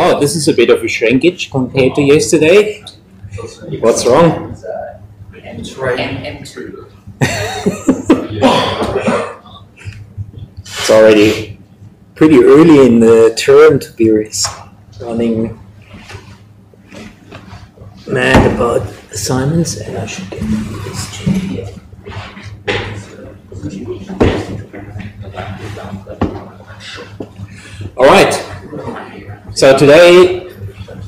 Wow, this is a bit of a shrinkage compared to yesterday. What's wrong? it's already pretty early in the term to be running mad about assignments, and I should get this here. All right. So today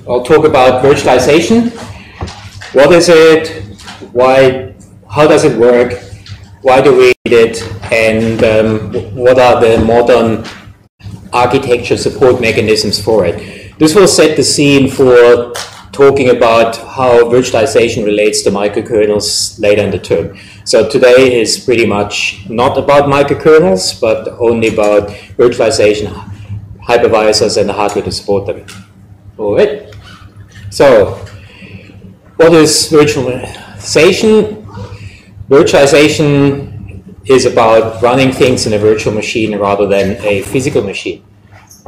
I'll talk about virtualization. What is it? Why? How does it work? Why do we need it? And um, what are the modern architecture support mechanisms for it? This will set the scene for talking about how virtualization relates to microkernels later in the term. So today is pretty much not about microkernels, but only about virtualization, hypervisors, and the hardware to support them. All right. So, what is virtualization? Virtualization is about running things in a virtual machine rather than a physical machine.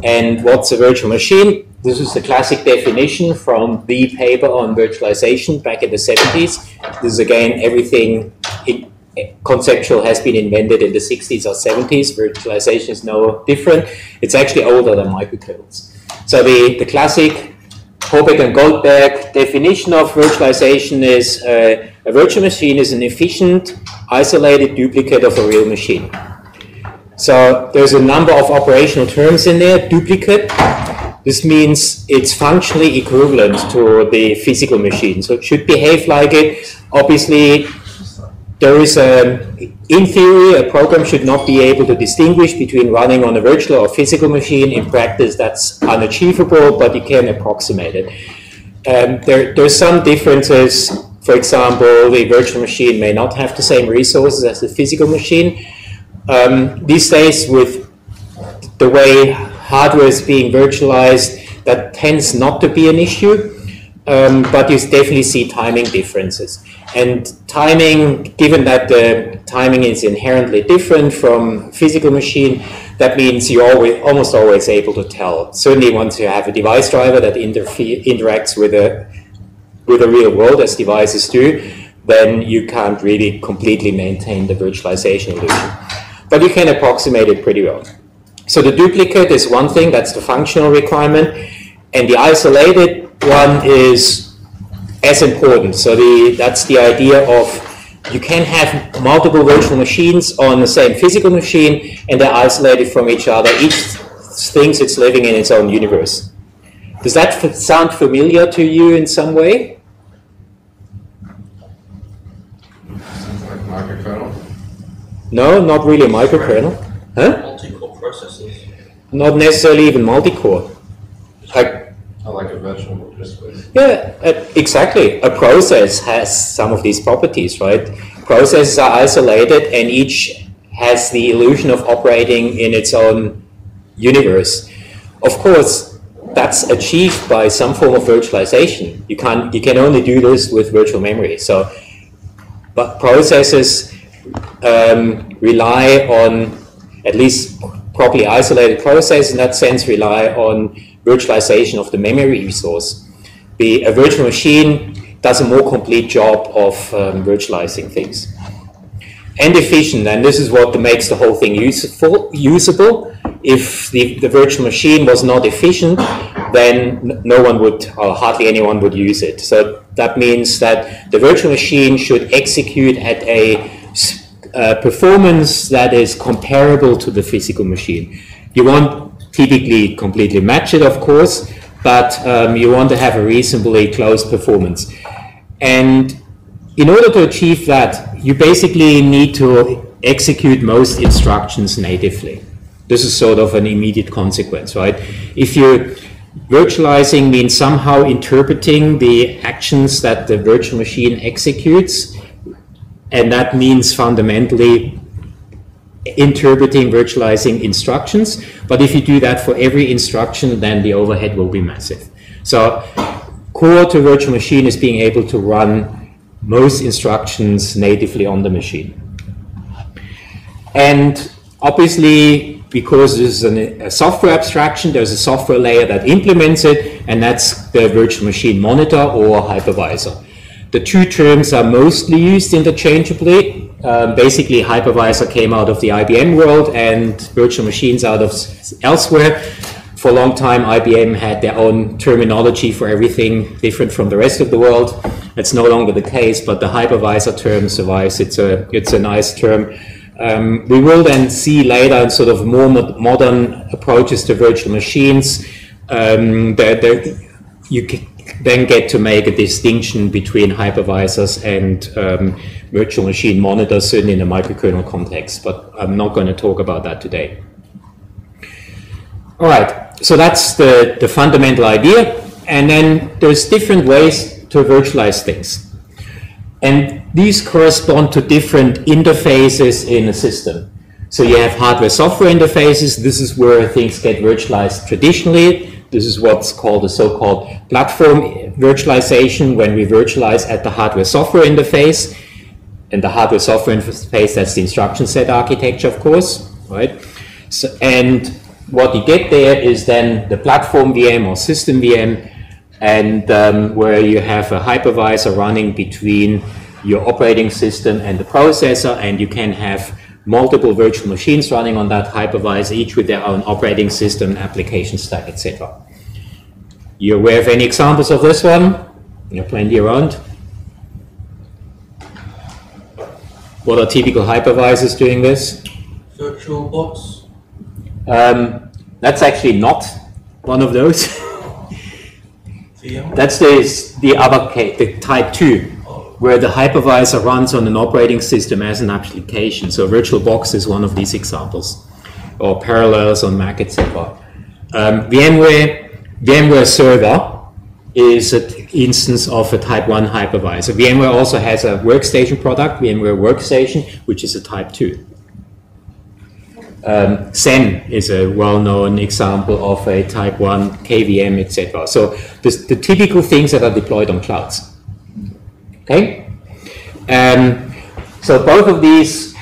And what's a virtual machine? This is the classic definition from the paper on virtualization back in the 70s. This is again everything conceptual has been invented in the 60s or 70s. Virtualization is no different. It's actually older than microkernels. So the, the classic Popek and Goldberg definition of virtualization is uh, a virtual machine is an efficient, isolated duplicate of a real machine. So there's a number of operational terms in there. Duplicate, this means it's functionally equivalent to the physical machine. So it should behave like it. Obviously, there is a, in theory, a program should not be able to distinguish between running on a virtual or physical machine. In practice, that's unachievable, but you can approximate it. Um, there, there's some differences. For example, the virtual machine may not have the same resources as the physical machine. Um, these days, with the way hardware is being virtualized, that tends not to be an issue. Um, but you definitely see timing differences. And timing, given that the timing is inherently different from physical machine, that means you're always, almost always able to tell. Certainly once you have a device driver that interacts with a, with the real world as devices do, then you can't really completely maintain the virtualization illusion. But you can approximate it pretty well. So the duplicate is one thing, that's the functional requirement, and the isolated one is as important. So the, that's the idea of you can have multiple virtual machines on the same physical machine, and they're isolated from each other. Each thinks it's living in its own universe. Does that sound familiar to you in some way? Sounds like microkernel. No, not really a microkernel. Huh? Multi-core processes. Not necessarily even multi-core. I like a virtual disk. Yeah, uh, exactly. A process has some of these properties, right? Processes are isolated and each has the illusion of operating in its own universe. Of course, that's achieved by some form of virtualization. You can you can only do this with virtual memory. So, but processes um, rely on at least properly isolated processes in that sense rely on virtualization of the memory resource. The, a virtual machine does a more complete job of um, virtualizing things. And efficient, and this is what makes the whole thing useful, usable. If the, the virtual machine was not efficient, then no one would, or hardly anyone would use it. So that means that the virtual machine should execute at a uh, performance that is comparable to the physical machine. You won't typically completely match it, of course, but um, you want to have a reasonably close performance. And in order to achieve that, you basically need to execute most instructions natively. This is sort of an immediate consequence, right? If you virtualizing means somehow interpreting the actions that the virtual machine executes and that means fundamentally interpreting, virtualizing instructions. But if you do that for every instruction, then the overhead will be massive. So core to virtual machine is being able to run most instructions natively on the machine. And obviously, because this is an, a software abstraction, there's a software layer that implements it, and that's the virtual machine monitor or hypervisor. The two terms are mostly used interchangeably. Um, basically, hypervisor came out of the IBM world and virtual machines out of elsewhere. For a long time, IBM had their own terminology for everything different from the rest of the world. That's no longer the case, but the hypervisor term survives. It's a, it's a nice term. Um, we will then see later sort of more modern approaches to virtual machines um, that, that you can, then get to make a distinction between hypervisors and um, virtual machine monitors, certainly in a microkernel context, but I'm not going to talk about that today. All right, so that's the, the fundamental idea. And then there's different ways to virtualize things. And these correspond to different interfaces in a system. So you have hardware-software interfaces. This is where things get virtualized traditionally. This is what's called a so-called platform virtualization when we virtualize at the hardware-software interface. And the hardware-software interface, that's the instruction set architecture, of course, right? So, and what you get there is then the platform VM or system VM, and um, where you have a hypervisor running between your operating system and the processor, and you can have multiple virtual machines running on that hypervisor, each with their own operating system, application stack, etc. You aware of any examples of this one? There are plenty around. What are typical hypervisors doing this? VirtualBox. Um, that's actually not one of those. That's the, the other case, the type 2 where the hypervisor runs on an operating system as an application. So VirtualBox is one of these examples, or Parallels on Mac, etc. Um, VMware, VMware Server is an instance of a Type 1 hypervisor. VMware also has a workstation product, VMware Workstation, which is a Type 2. Um, Xen is a well-known example of a Type 1 KVM, etc. So this, the typical things that are deployed on clouds. Okay? Um, so both of these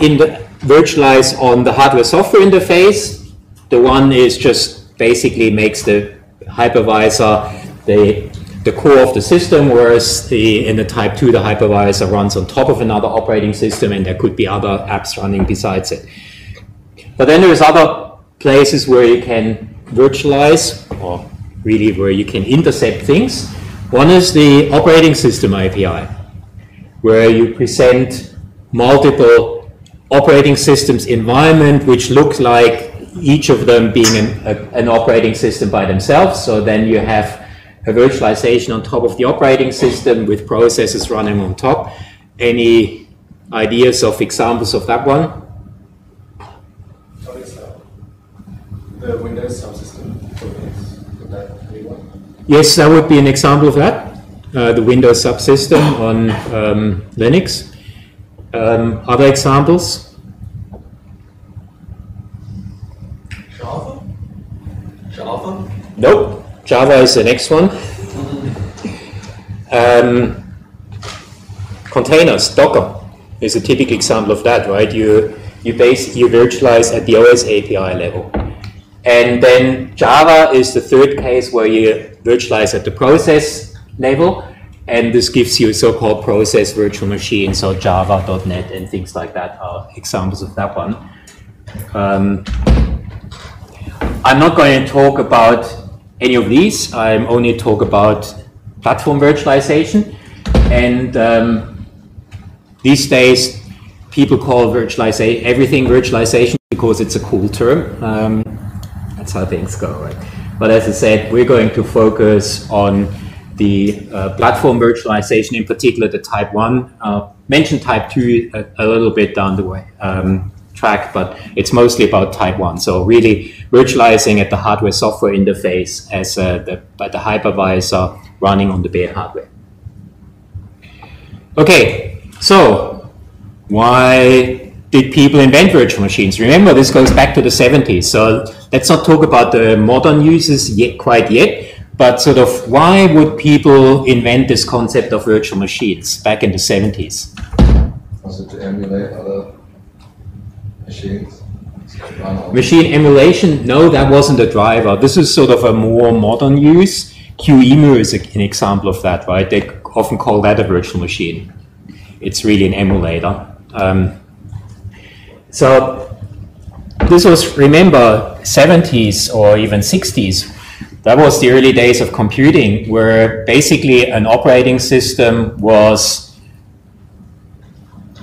in the, virtualize on the hardware-software interface. The one is just basically makes the hypervisor the, the core of the system, whereas the, in the type 2, the hypervisor runs on top of another operating system, and there could be other apps running besides it. But then there's other places where you can virtualize, or really where you can intercept things. One is the operating system API, where you present multiple operating systems environment which look like each of them being an, a, an operating system by themselves. So then you have a virtualization on top of the operating system with processes running on top. Any ideas of examples of that one? What is that? The Windows subsystem for Linux. Would that be one? Yes, that would be an example of that. Uh, the Windows subsystem on um, Linux. Um, other examples? Java. Java. Nope. Java is the next one. Um, containers, Docker is a typical example of that, right? You you base you virtualize at the OS API level. And then Java is the third case where you virtualize at the process level, and this gives you so-called process virtual machine. So Java.NET and things like that are examples of that one. Um, I'm not going to talk about any of these. I'm only talk about platform virtualization. And um, these days, people call virtualization everything virtualization because it's a cool term. Um, that's how things go, right? But as I said, we're going to focus on the uh, platform virtualization, in particular the Type 1. Uh, Type 2 a, a, little bit down the way um, track, but it's mostly about Type 1. So really virtualizing at the hardware-software interface as uh, the, by the hypervisor running on the bare hardware. Okay, so why did people invent virtual machines? Remember, this goes back to the 70s. So let's not talk about the modern uses yet, quite yet, but sort of why would people invent this concept of virtual machines back in the 70s? Also to emulate other machines. Machine emulation, no, that wasn't a driver. This is sort of a more modern use. QEMU is an example of that, right? They often call that a virtual machine. It's really an emulator. Um, so this was, remember, 70s or even 60s. That was the early days of computing, where basically an operating system was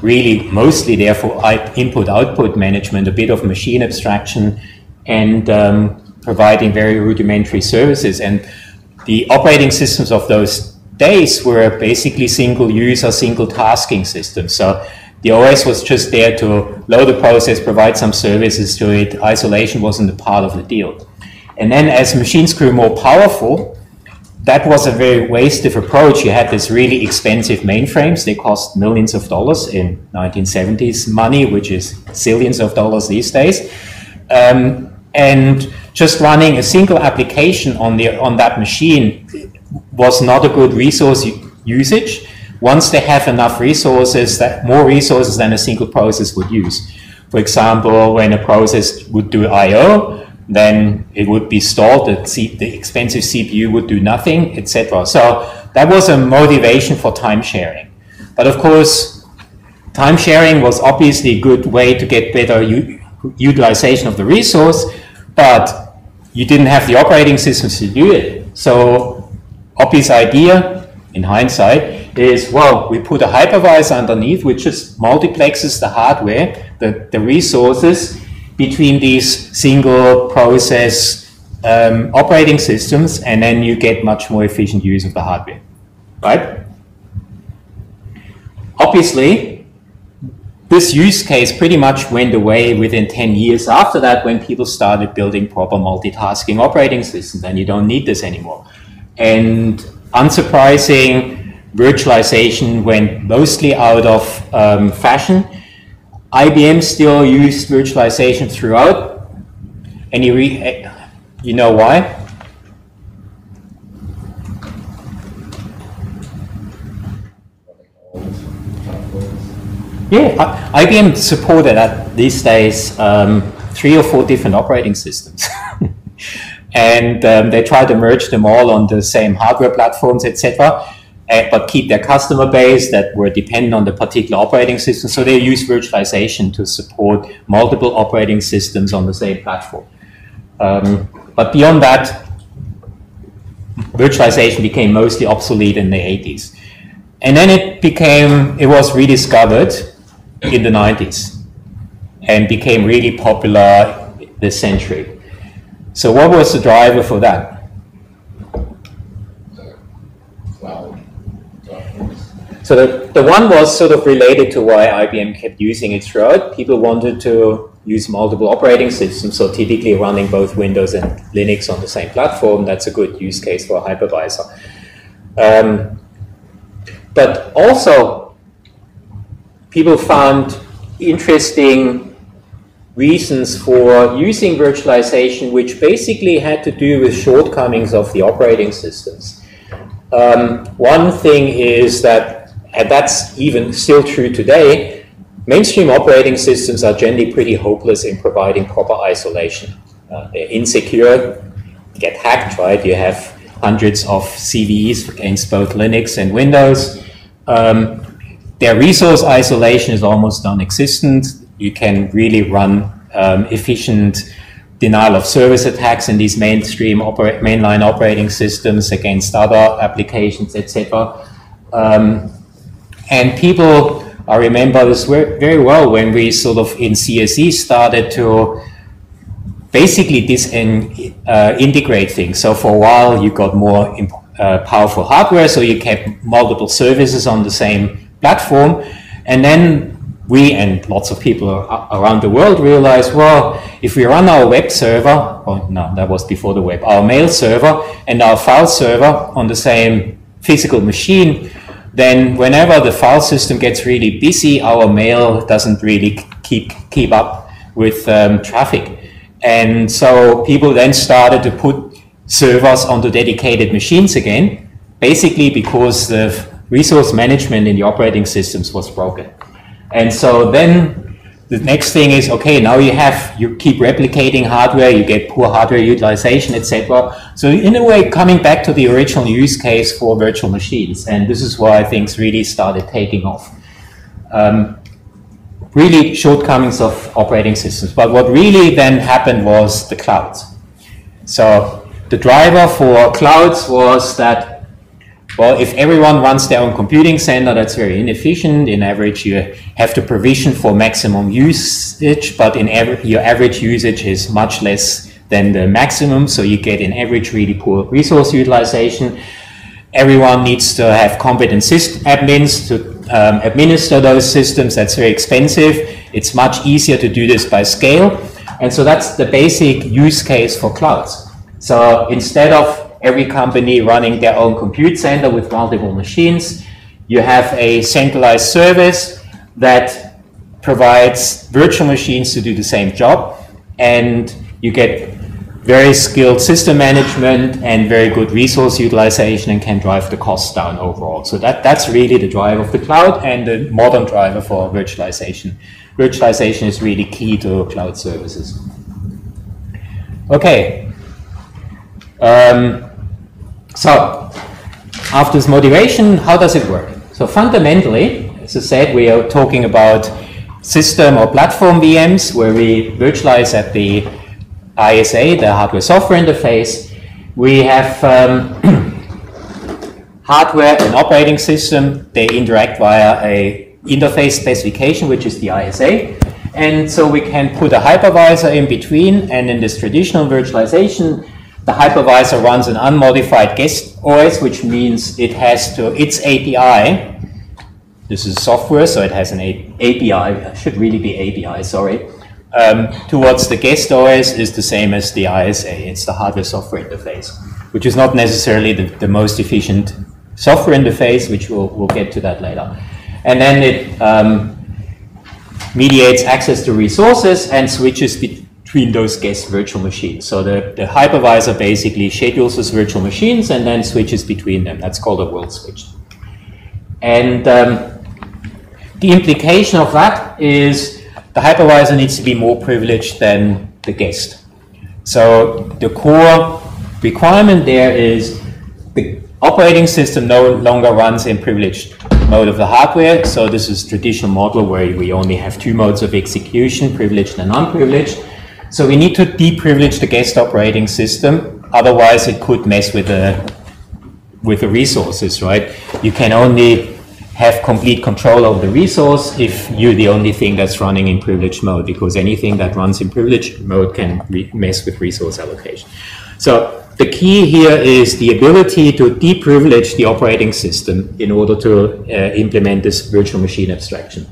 really mostly there for input-output management, a bit of machine abstraction, and um, providing very rudimentary services. And the operating systems of those days were basically single user, single tasking systems. So the OS was just there to load the process, provide some services to it. Isolation wasn't a part of the deal. And then as machines grew more powerful, that was a very wasted approach. You had this really expensive mainframes. They cost millions of dollars in 1970s money, which is zillions of dollars these days. Um, and just running a single application on, the, on that machine was not a good resource usage. Once they have enough resources, that more resources than a single process would use. For example, when a process would do I/O, then it would be stalled. The, the expensive CPU would do nothing, etc. So that was a motivation for time sharing. But of course, time sharing was obviously a good way to get better utilization of the resource, but you didn't have the operating systems to do it. So obvious idea in hindsight is, well, we put a hypervisor underneath which just multiplexes the hardware, the, the resources between these single process um, operating systems, and then you get much more efficient use of the hardware, right? Obviously, this use case pretty much went away within 10 years after that when people started building proper multitasking operating systems and you don't need this anymore. And unsurprising, virtualization went mostly out of um, fashion. IBM still used virtualization throughout. And you, re you know why? Yeah, IBM supported at these days um, three or four different operating systems. and um, they try to merge them all on the same hardware platforms, etc., but keep their customer base that were dependent on the particular operating system. So they use virtualization to support multiple operating systems on the same platform. Um, but beyond that, virtualization became mostly obsolete in the 80s. And then it became, it was rediscovered in the 90s and became really popular this century. So what was the driver for that? So the, the one was sort of related to why IBM kept using it throughout. People wanted to use multiple operating systems, so typically running both Windows and Linux on the same platform. That's a good use case for a hypervisor. Um, but also, people found interesting reasons for using virtualization, which basically had to do with shortcomings of the operating systems. Um, one thing is that, and that's even still true today, mainstream operating systems are generally pretty hopeless in providing proper isolation. Uh, they're insecure, get hacked, right? You have hundreds of CVEs against both Linux and Windows. Um, their resource isolation is almost non-existent you can really run um, efficient denial of service attacks in these mainstream opera mainline operating systems against other applications, etc. Um, and people, I remember this very well when we sort of in CSE started to basically dis uh, integrate things. So for a while you got more uh, powerful hardware, so you kept multiple services on the same platform. And then we and lots of people around the world realized, well, if we run our web server, oh no, that was before the web, our mail server and our file server on the same physical machine, then whenever the file system gets really busy, our mail doesn't really keep, keep up with um, traffic. And so people then started to put servers onto dedicated machines again, basically because the resource management in the operating systems was broken. And so then the next thing is okay. Now you have you keep replicating hardware, you get poor hardware utilization, etc. So in a way, coming back to the original use case for virtual machines, and this is why things really started taking off. Um, really shortcomings of operating systems. But what really then happened was the clouds. So the driver for clouds was that well, if everyone runs their own computing center, that's very inefficient. In average, you have to provision for maximum usage, but in your average usage is much less than the maximum, so you get in average really poor resource utilization. Everyone needs to have competent admins to um, administer those systems. That's very expensive. It's much easier to do this by scale. And so that's the basic use case for clouds. So instead of every company running their own compute center with multiple machines. You have a centralized service that provides virtual machines to do the same job, and you get very skilled system management and very good resource utilization and can drive the costs down overall. So that, that's really the drive of the cloud and the modern driver for virtualization. Virtualization is really key to cloud services. Okay. Um, so, after this motivation, how does it work? So fundamentally, as I said, we are talking about system or platform VMs where we virtualize at the ISA, the hardware software interface. We have um, hardware and operating system. They interact via a interface specification, which is the ISA. And so we can put a hypervisor in between. And in this traditional virtualization, the hypervisor runs an unmodified guest OS, which means it has to, its API, this is software, so it has an API, should really be API, sorry, um, towards the guest OS is the same as the ISA. It's the hardware software interface, which is not necessarily the, the most efficient software interface, which we'll, we'll get to that later. And then it um, mediates access to resources and switches between those guest virtual machines. So the, the hypervisor basically schedules those virtual machines and then switches between them. That's called a world switch. And um, the implication of that is the hypervisor needs to be more privileged than the guest. So the core requirement there is the operating system no longer runs in privileged mode of the hardware. So this is traditional model where we only have two modes of execution, privileged and unprivileged. So we need to deprivilege the guest operating system, otherwise it could mess with the with the resources, right? You can only have complete control over the resource if you're the only thing that's running in privileged mode, because anything that runs in privileged mode can mess with resource allocation. So the key here is the ability to deprivilege the operating system in order to uh, implement this virtual machine abstraction.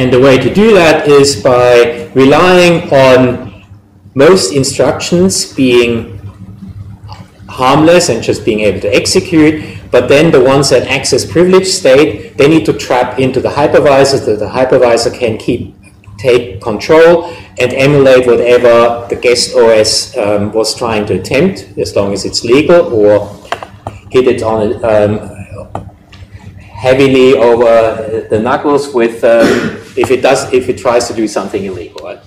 And the way to do that is by relying on most instructions being harmless and just being able to execute, but then the ones that access privileged state, they need to trap into the hypervisor so the hypervisor can keep take control and emulate whatever the guest OS um, was trying to attempt, as long as it's legal, or hit it on um, heavily over the knuckles with um, if it does, if it tries to do something illegal. Right?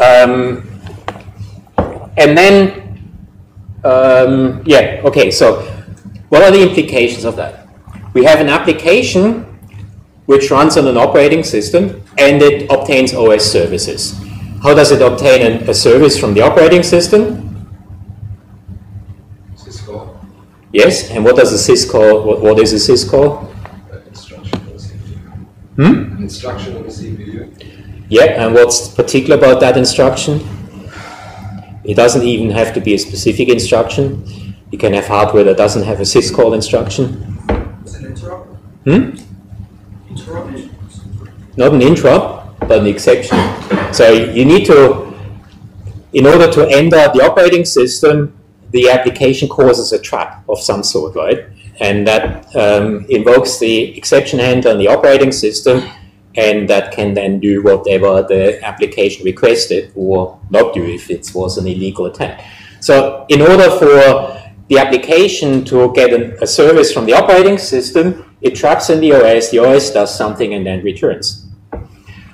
Um, and then, um, yeah, okay, so what are the implications of that? We have an application which runs on an operating system and it obtains OS services. How does it obtain an, a service from the operating system? Syscall. Yes, and what does a syscall, what, what is a syscall? Hmm? Instruction on the CPU. Yeah, and what's particular about that instruction? It doesn't even have to be a specific instruction. You can have hardware that doesn't have a syscall instruction. It's an interrupt. Hmm? Interrupt. Not an interrupt, but an exception. So you need to, in order to enter the operating system, the application causes a trap of some sort, right? And that um, invokes the exception handler on the operating system, and that can then do whatever the application requested or not do if it was an illegal attack. So in order for the application to get an, a service from the operating system, it traps in the OS, the OS does something and then returns.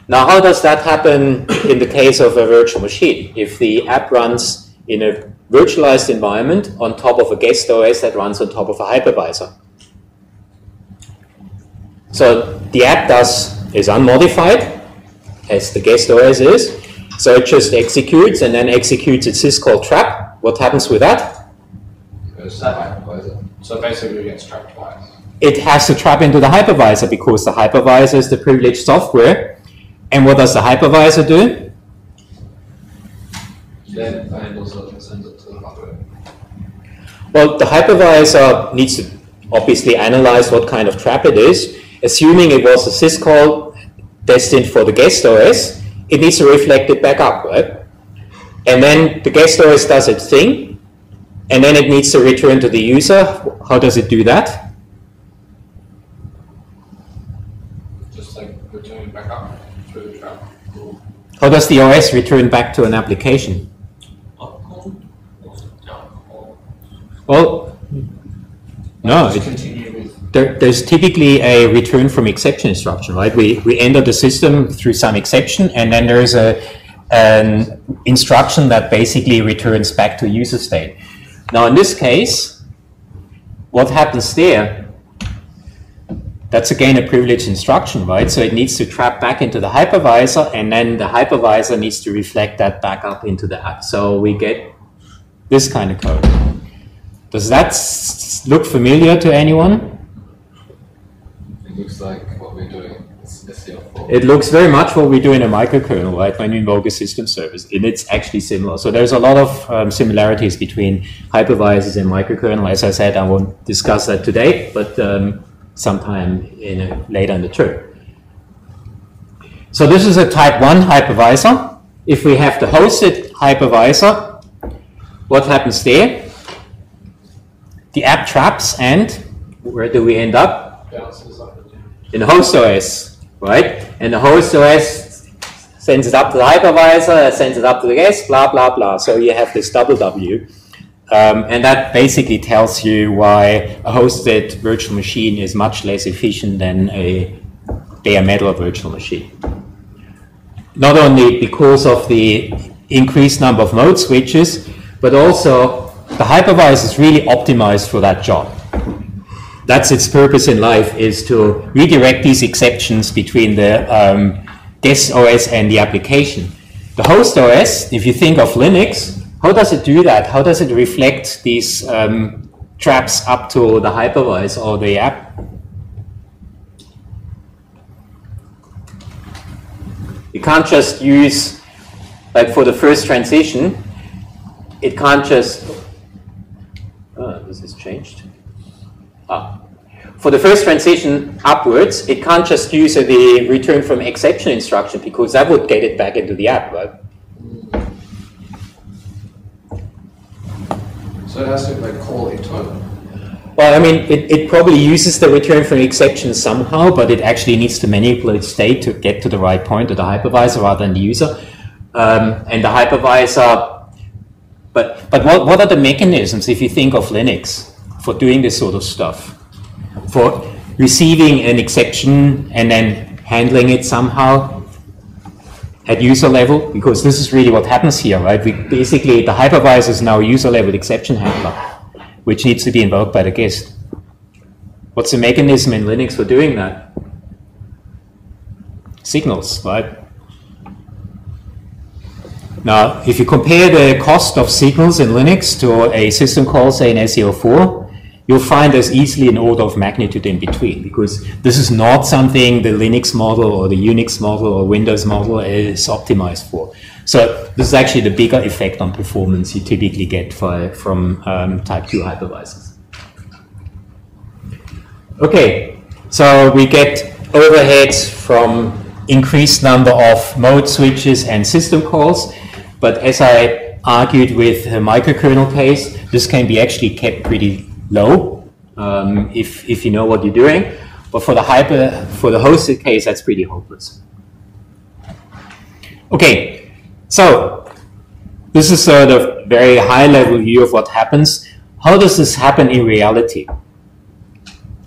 Now, how does that happen in the case of a virtual machine? If the app runs in a virtualized environment on top of a guest OS that runs on top of a hypervisor. So the app does is unmodified, as the guest OS is. So it just executes and then executes its syscall trap. What happens with that? Goes to the hypervisor. So basically, it gets trapped twice. It has to trap into the hypervisor because the hypervisor is the privileged software. And what does the hypervisor do? Then handles it and sends it to the hardware. Well, the hypervisor needs to obviously analyze what kind of trap it is. Assuming it was a syscall destined for the guest OS, it needs to reflect it back up, right? And then the guest OS does its thing, and then it needs to return to the user. How does it do that? Just like returning back up through the trap. How does the OS return back to an application? Well, no, it, there, there's typically a return from exception instruction, right? We, we enter the system through some exception, and then there's a an instruction that basically returns back to user state. Now, in this case, what happens there? That's again a privileged instruction, right? So it needs to trap back into the hypervisor, and then the hypervisor needs to reflect that back up into the app. So we get this kind of code. Does that s- look familiar to anyone? It looks like what we're doing It looks very much what we do in a microkernel, right? When you invoke a system service, and it's actually similar. So there's a lot of um, similarities between hypervisors and microkernel. As I said, I won't discuss that today, but um, sometime in a, later in the term. So this is a type 1 hypervisor. If we have the hosted hypervisor, what happens there? The app traps and where do we end up? In the host OS, right? And the host OS sends it up to the hypervisor, sends it up to the guest, blah, blah, blah. So you have this double W. Um, and that basically tells you why a hosted virtual machine is much less efficient than a bare metal virtual machine. Not only because of the increased number of mode switches, but also the hypervisor is really optimized for that job that's its purpose in life is to redirect these exceptions between the um, guest OS and the application. The host OS, if you think of Linux, how does it do that? How does it reflect these um, traps up to the hypervisor or the app? You can't just use, like for the first transition, it can't just, oh, this has changed. Ah. For the first transition upwards, it can't just use the return from exception instruction because that would get it back into the app, right? So it has to like call internal. Well, I mean, it, it probably uses the return from exception somehow, but it actually needs to manipulate state to get to the right point to the hypervisor rather than the user. Um, and the hypervisor, but, but what, what are the mechanisms, if you think of Linux, for doing this sort of stuff? For receiving an exception and then handling it somehow at user level? Because this is really what happens here, right? We basically, the hypervisor is now a user level exception handler which needs to be invoked by the guest. What's the mechanism in Linux for doing that? Signals, right? Now, if you compare the cost of signals in Linux to a system call, say, in seL4, you'll find there's easily an order of magnitude in between because this is not something the Linux model or the Unix model or Windows model is optimized for. So this is actually the bigger effect on performance you typically get for, from um, Type 2 hypervisors. Okay, so we get overheads from increased number of mode switches and system calls, but as I argued with the microkernel case, this can be actually kept pretty low um, if, if you know what you're doing. But for the hyper, for the hosted case, that's pretty hopeless. Okay, so this is sort of very high level view of what happens. How does this happen in reality?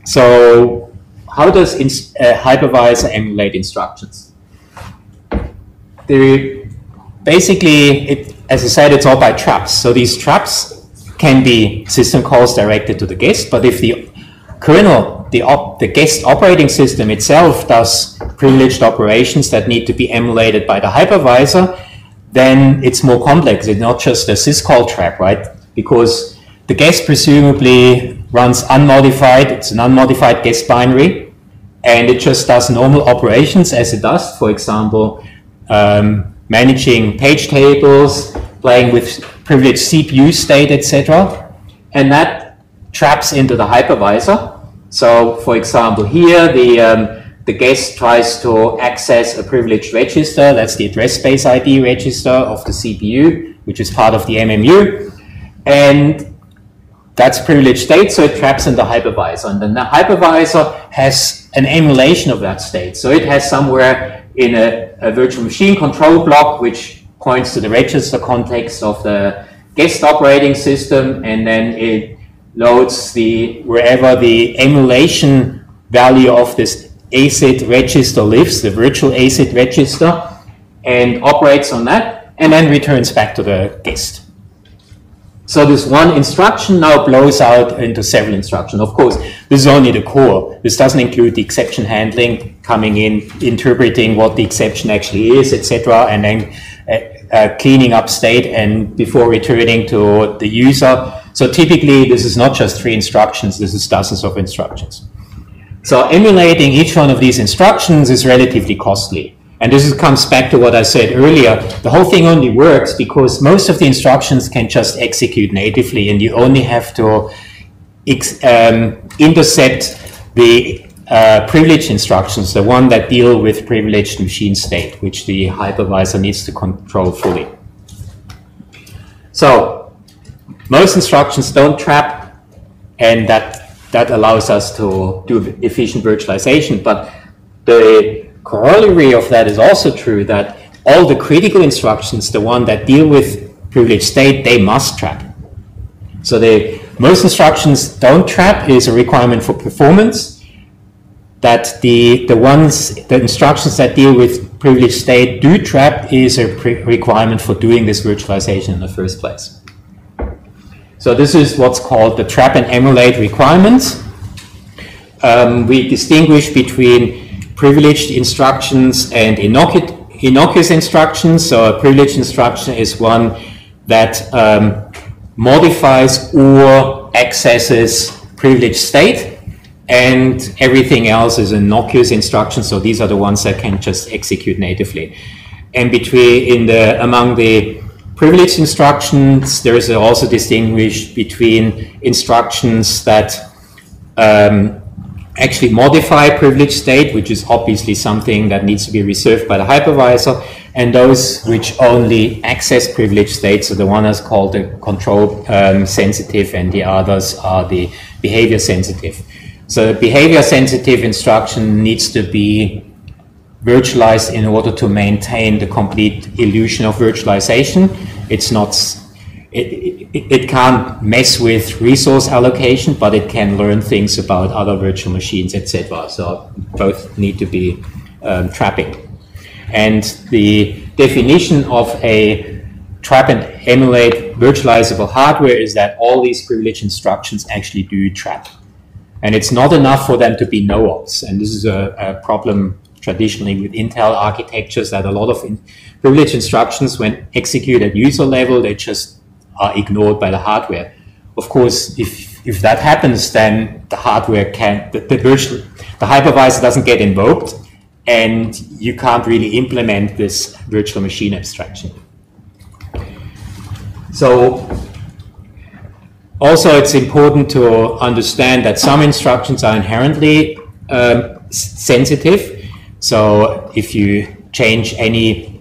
So how does uh, hypervisor emulate instructions? The, basically, it, as I said, it's all by traps. So these traps can be system calls directed to the guest, but if the kernel, the, op, the guest operating system itself does privileged operations that need to be emulated by the hypervisor, then it's more complex. It's not just a syscall trap, right? Because the guest presumably runs unmodified, it's an unmodified guest binary, and it just does normal operations as it does, for example, um, managing page tables, playing with privileged CPU state, etc. And that traps into the hypervisor. So, for example, here the um, the guest tries to access a privileged register, that's the address space ID register of the CPU, which is part of the MMU. And that's privileged state, so it traps in the hypervisor. And then the hypervisor has an emulation of that state. So it has somewhere in a, a virtual machine control block, which points to the register context of the guest operating system, and then it loads the wherever the emulation value of this ASID register lives, the virtual ASID register, and operates on that, and then returns back to the guest. So this one instruction now blows out into several instructions. Of course, this is only the core. This doesn't include the exception handling, coming in, interpreting what the exception actually is, etc., and then uh, uh, cleaning up state and before returning to the user. So typically, this is not just three instructions. This is dozens of instructions. So emulating each one of these instructions is relatively costly. And this comes back to what I said earlier. The whole thing only works because most of the instructions can just execute natively, and you only have to um, intercept the uh, privileged instructions, the one that deal with privileged machine state, which the hypervisor needs to control fully. So most instructions don't trap, and that that allows us to do efficient virtualization. But the corollary of that is also true that all the critical instructions, the one that deal with privileged state, they must trap. So the most instructions don't trap is a requirement for performance. That the the ones the instructions that deal with privileged state do trap is a requirement for doing this virtualization in the first place. So this is what's called the trap and emulate requirements. Um, we distinguish between privileged instructions and innocu innocuous instructions. So a privileged instruction is one that um, modifies or accesses privileged state and everything else is innocuous instructions. So these are the ones that can just execute natively. And between in the among the privileged instructions, there is also distinguished between instructions that um, actually modify privileged state, which is obviously something that needs to be reserved by the hypervisor, and those which only access privileged states. So the one is called the control um, sensitive, and the others are the behavior sensitive. So the behavior sensitive instruction needs to be virtualized in order to maintain the complete illusion of virtualization. It's not, it, it, it, can't mess with resource allocation, but it can learn things about other virtual machines, etc. So both need to be um, trapping. And the definition of a trap and emulate virtualizable hardware is that all these privileged instructions actually do trap. And it's not enough for them to be no-ops. And this is a, a problem traditionally with Intel architectures that a lot of in privileged instructions, when executed at user level, they just are ignored by the hardware. Of course, if, if that happens, then the hardware can, the, the virtual, the hypervisor doesn't get invoked and you can't really implement this virtual machine abstraction. So also it's important to understand that some instructions are inherently um, sensitive so if you change any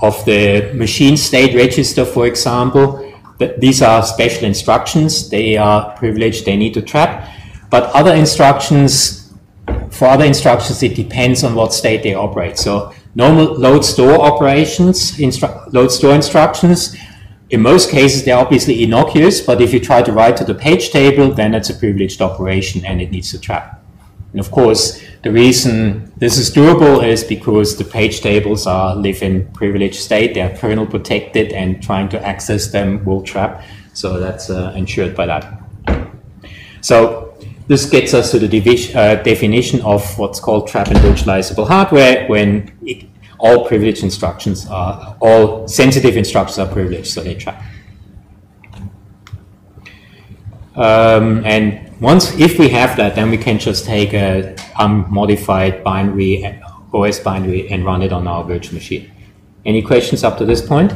of the machine state register, for example, th these are special instructions. They are privileged, they need to trap. But other instructions, for other instructions, it depends on what state they operate. So normal load store operations, load store instructions, in most cases, they're obviously innocuous, but if you try to write to the page table, then it's a privileged operation and it needs to trap. And of course, the reason this is durable is because the page tables are live in privileged state. They are kernel protected, and trying to access them will trap. So that's uh, ensured by that. So this gets us to the division, uh, definition of what's called trap and virtualizable hardware when it, all privileged instructions are, all sensitive instructions are privileged, so they trap. Um, and once, if we have that, then we can just take a unmodified binary, OS binary, and run it on our virtual machine. Any questions up to this point?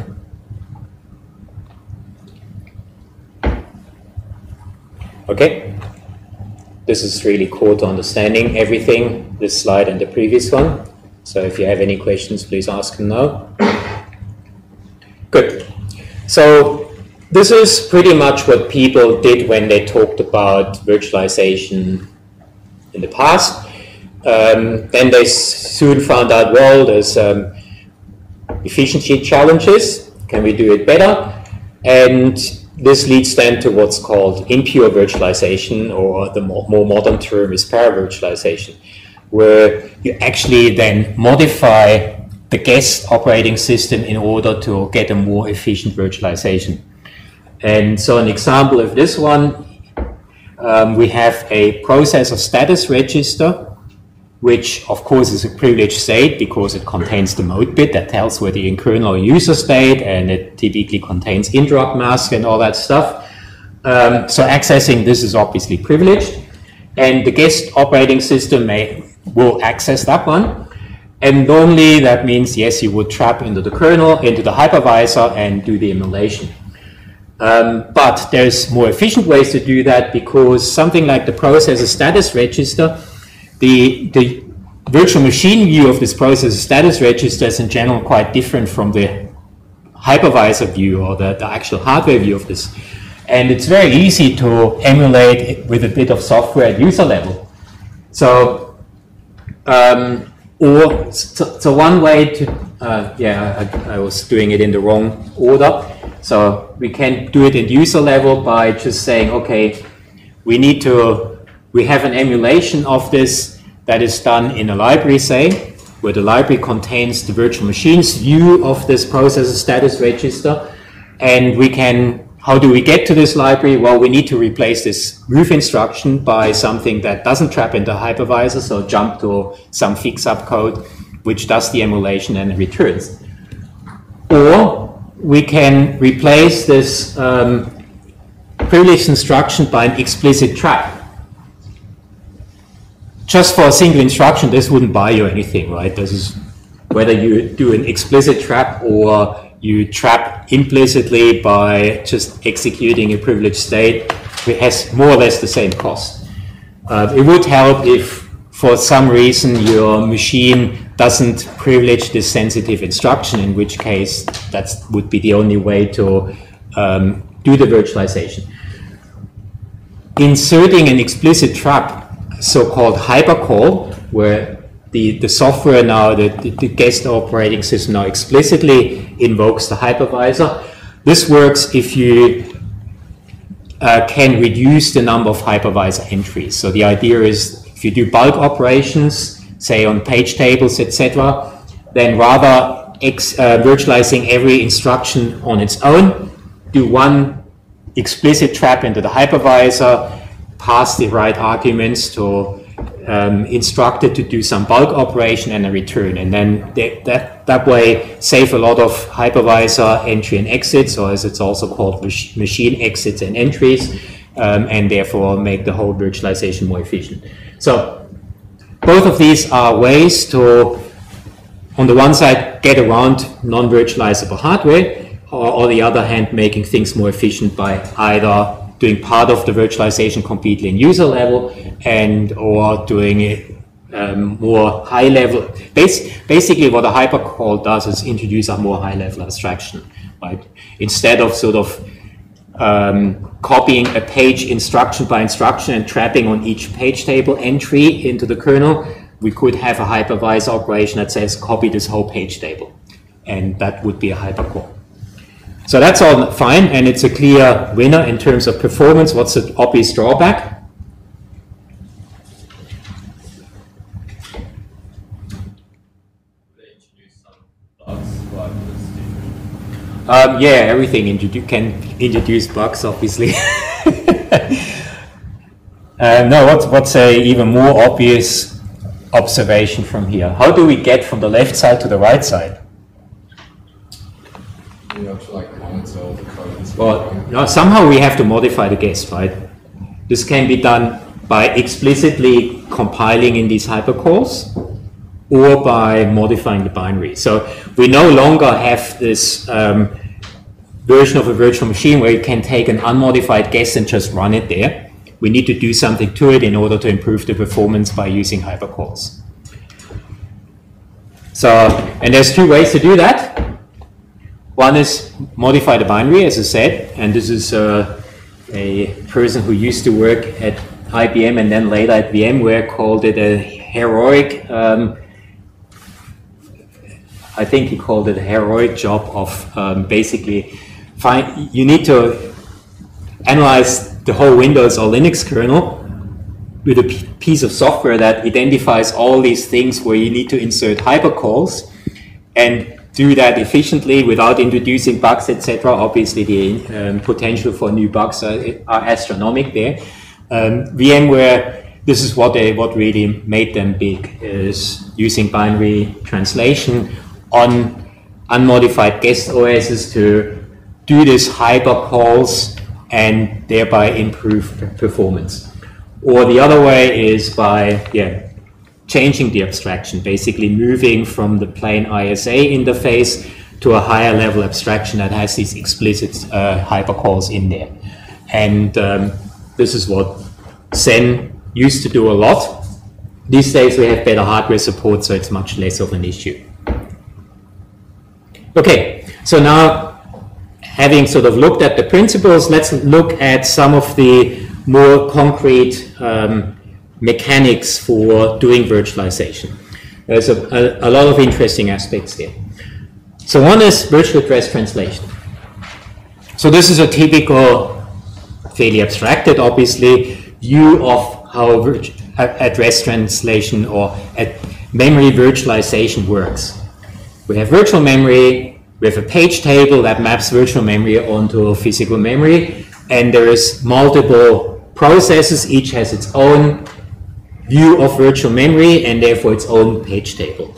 Okay. This is really core to understanding everything, this slide and the previous one. So if you have any questions, please ask them now. Good. So this is pretty much what people did when they talked about virtualization in the past. Um, then they soon found out, well, there's um, efficiency challenges. Can we do it better? And this leads then to what's called impure virtualization, or the more, more modern term is paravirtualization, where you actually then modify the guest operating system in order to get a more efficient virtualization. And so an example of this one, um, we have a processor status register which of course is a privileged state because it contains the mode bit that tells where the internal user state and it typically contains interrupt mask and all that stuff. Um, so accessing this is obviously privileged and the guest operating system may will access that one. And normally that means, yes, you would trap into the kernel, into the hypervisor and do the emulation. Um, but there's more efficient ways to do that because something like the processor status register the, the virtual machine view of this process status register is in general quite different from the hypervisor view or the, the actual hardware view of this. And it's very easy to emulate with a bit of software at user level. So, um, or so, so, one way to, uh, yeah, I, I, was doing it in the wrong order. So we can do it at user level by just saying, okay, we need to we have an emulation of this that is done in a library, say, where the library contains the virtual machine's view of this processor status register. And we can, how do we get to this library? Well, we need to replace this move instruction by something that doesn't trap into hypervisor, so jump to some fix-up code which does the emulation and returns. Or we can replace this um, privileged instruction by an explicit trap just for a single instruction, this wouldn't buy you anything, right? This is whether you do an explicit trap or you trap implicitly by just executing a privileged state, it has more or less the same cost. Uh, it would help if for some reason your machine doesn't privilege this sensitive instruction, in which case that would be the only way to um, do the virtualization. Inserting an explicit trap so-called hypercall, where the, the software now, the, the guest operating system now explicitly invokes the hypervisor. This works if you uh, can reduce the number of hypervisor entries. So the idea is if you do bulk operations, say on page tables, etc., then rather ex, uh, virtualizing every instruction on its own, do one explicit trap into the hypervisor, pass the right arguments to um, instruct it to do some bulk operation and a return. And then they, that, that way save a lot of hypervisor entry and exits, or as it's also called machine exits and entries, um, and therefore make the whole virtualization more efficient. So both of these are ways to, on the one side, get around non-virtualizable hardware, or on the other hand, making things more efficient by either doing part of the virtualization completely in user level and or doing it um, more high level. Bas basically, what a hypercall does is introduce a more high level abstraction, right? Instead of sort of um, copying a page instruction by instruction and trapping on each page table entry into the kernel, we could have a hypervisor operation that says copy this whole page table. And that would be a hypercall. So that's all fine, and it's a clear winner in terms of performance. What's the obvious drawback? Um, yeah, everything introdu- can introduce bugs, obviously. uh, no, what's, what's a even more obvious observation from here? How do we get from the left side to the right side? You have to like monitor the code. Well, no, somehow we have to modify the guess, right? This can be done by explicitly compiling in these hypercalls or by modifying the binary. So we no longer have this um, version of a virtual machine where you can take an unmodified guess and just run it there. We need to do something to it in order to improve the performance by using hypercalls. So, and there's two ways to do that. One is modify the binary, as I said, and this is uh, a person who used to work at IBM and then later at VMware called it a heroic, um, I think he called it a heroic job of um, basically find, you need to analyze the whole Windows or Linux kernel with a piece of software that identifies all these things where you need to insert hypercalls and do that efficiently without introducing bugs, etc. Obviously, the um, potential for new bugs are, are astronomical there. Um, VMware, this is what they what really made them big is using binary translation on unmodified guest OSs to do this hypercalls and thereby improve performance. Or the other way is by yeah, changing the abstraction, basically moving from the plain ISA interface to a higher level abstraction that has these explicit uh, hypercalls in there. And um, this is what Xen used to do a lot. These days we have better hardware support, so it's much less of an issue. Okay, so now having sort of looked at the principles, let's look at some of the more concrete um, mechanics for doing virtualization. There's a, a, a lot of interesting aspects there. So one is virtual address translation. So this is a typical, fairly abstracted, obviously, view of how address translation or memory virtualization works. We have virtual memory, we have a page table that maps virtual memory onto physical memory, and there's multiple processes, each has its own view of virtual memory and therefore its own page table.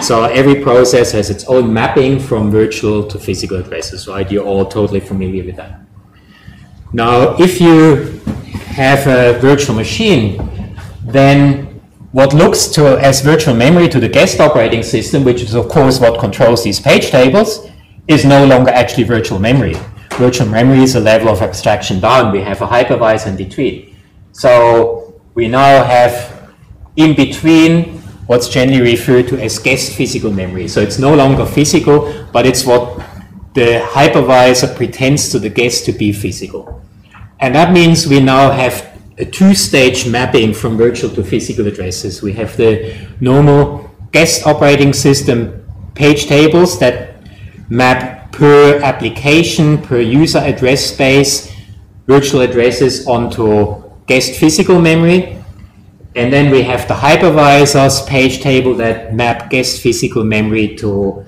So every process has its own mapping from virtual to physical addresses, right? You're all totally familiar with that. Now, if you have a virtual machine, then what looks to as virtual memory to the guest operating system, which is of course what controls these page tables, is no longer actually virtual memory. Virtual memory is a level of abstraction down. We have a hypervisor in between. So we now have in between what's generally referred to as guest physical memory. So it's no longer physical, but it's what the hypervisor pretends to the guest to be physical. And that means we now have a two-stage mapping from virtual to physical addresses. We have the normal guest operating system page tables that map per application, per user address space, virtual addresses onto guest physical memory. And then we have the hypervisors page table that map guest physical memory to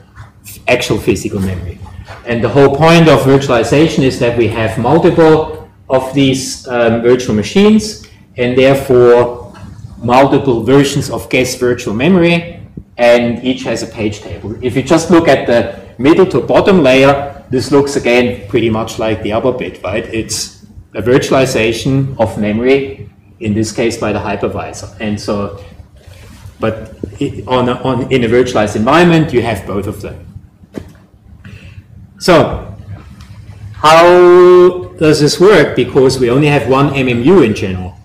actual physical memory. And the whole point of virtualization is that we have multiple of these um, virtual machines and therefore multiple versions of guest virtual memory and each has a page table. If you just look at the middle to bottom layer, this looks again pretty much like the upper bit, right? It's a virtualization of memory, in this case by the hypervisor. And so, but it, on, a, on, in a virtualized environment, you have both of them. So, how does this work? Because we only have one MMU in general.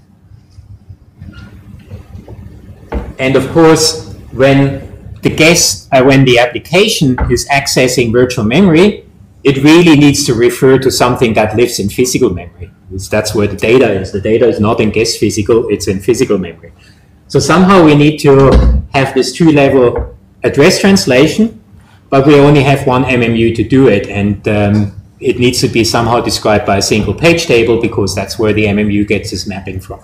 And of course, when the guest, uh, when the application is accessing virtual memory, it really needs to refer to something that lives in physical memory. That's where the data is. The data is not in guest physical, it's in physical memory. So somehow we need to have this two-level address translation, but we only have one MMU to do it, and um, it needs to be somehow described by a single page table because that's where the MMU gets its mapping from.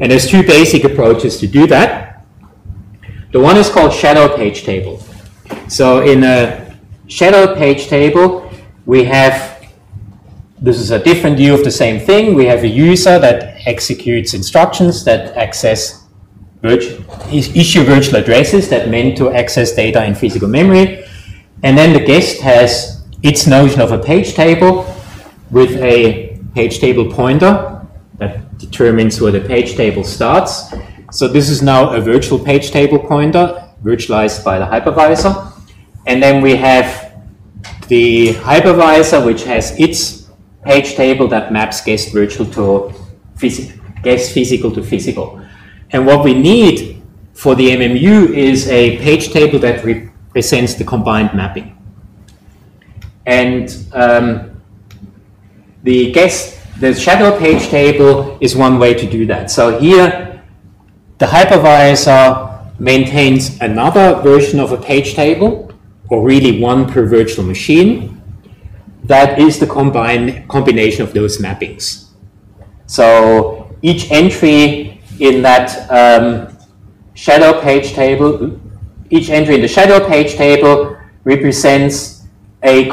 And there's two basic approaches to do that. The one is called shadow page table. So in a shadow page table, we have, this is a different view of the same thing. We have a user that executes instructions that access virtual, issue virtual addresses that meant to access data in physical memory. And then the guest has its notion of a page table with a page table pointer that determines where the page table starts. So this is now a virtual page table pointer virtualized by the hypervisor. And then we have the hypervisor, which has its page table that maps guest virtual to phys guest physical to physical. And what we need for the MMU is a page table that represents the combined mapping. And um, the guest, the shadow page table is one way to do that. So here, the hypervisor maintains another version of a page table, or really one per virtual machine, that is the combine, combination of those mappings. So each entry in that um, shadow page table, each entry in the shadow page table represents a,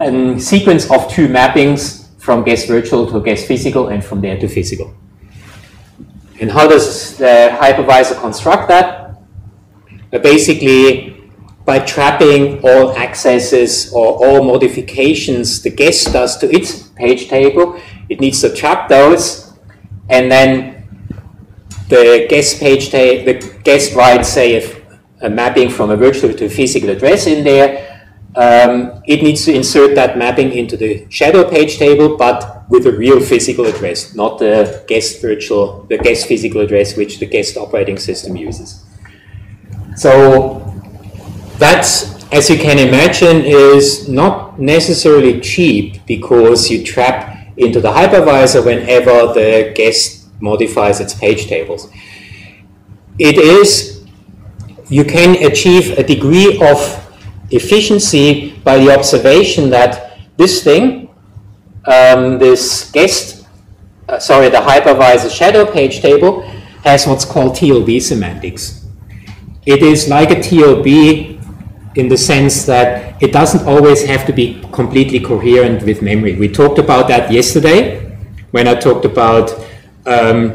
a sequence of two mappings from guest virtual to guest physical and from there to physical. And how does the hypervisor construct that? Uh, basically, by trapping all accesses or all modifications the guest does to its page table, it needs to trap those, and then the guest page the guest writes, say, a, a, mapping from a virtual to a physical address in there. Um, it needs to insert that mapping into the shadow page table, but with a real physical address, not the guest virtual, the guest physical address which the guest operating system uses. So that, as you can imagine, is not necessarily cheap because you trap into the hypervisor whenever the guest modifies its page tables. It is, you can achieve a degree of efficiency by the observation that this thing, um, this guest, uh, sorry, the hypervisor shadow page table has what's called TLB semantics. It is like a TLB in the sense that it doesn't always have to be completely coherent with memory. We talked about that yesterday when I talked about um,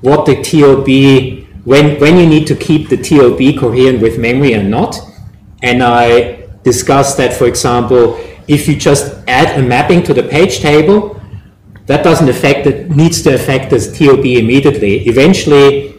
what the TLB, when, when you need to keep the TLB coherent with memory and not. And I discussed that, for example, if you just add a mapping to the page table, that doesn't affect it, needs to affect the TLB immediately. Eventually,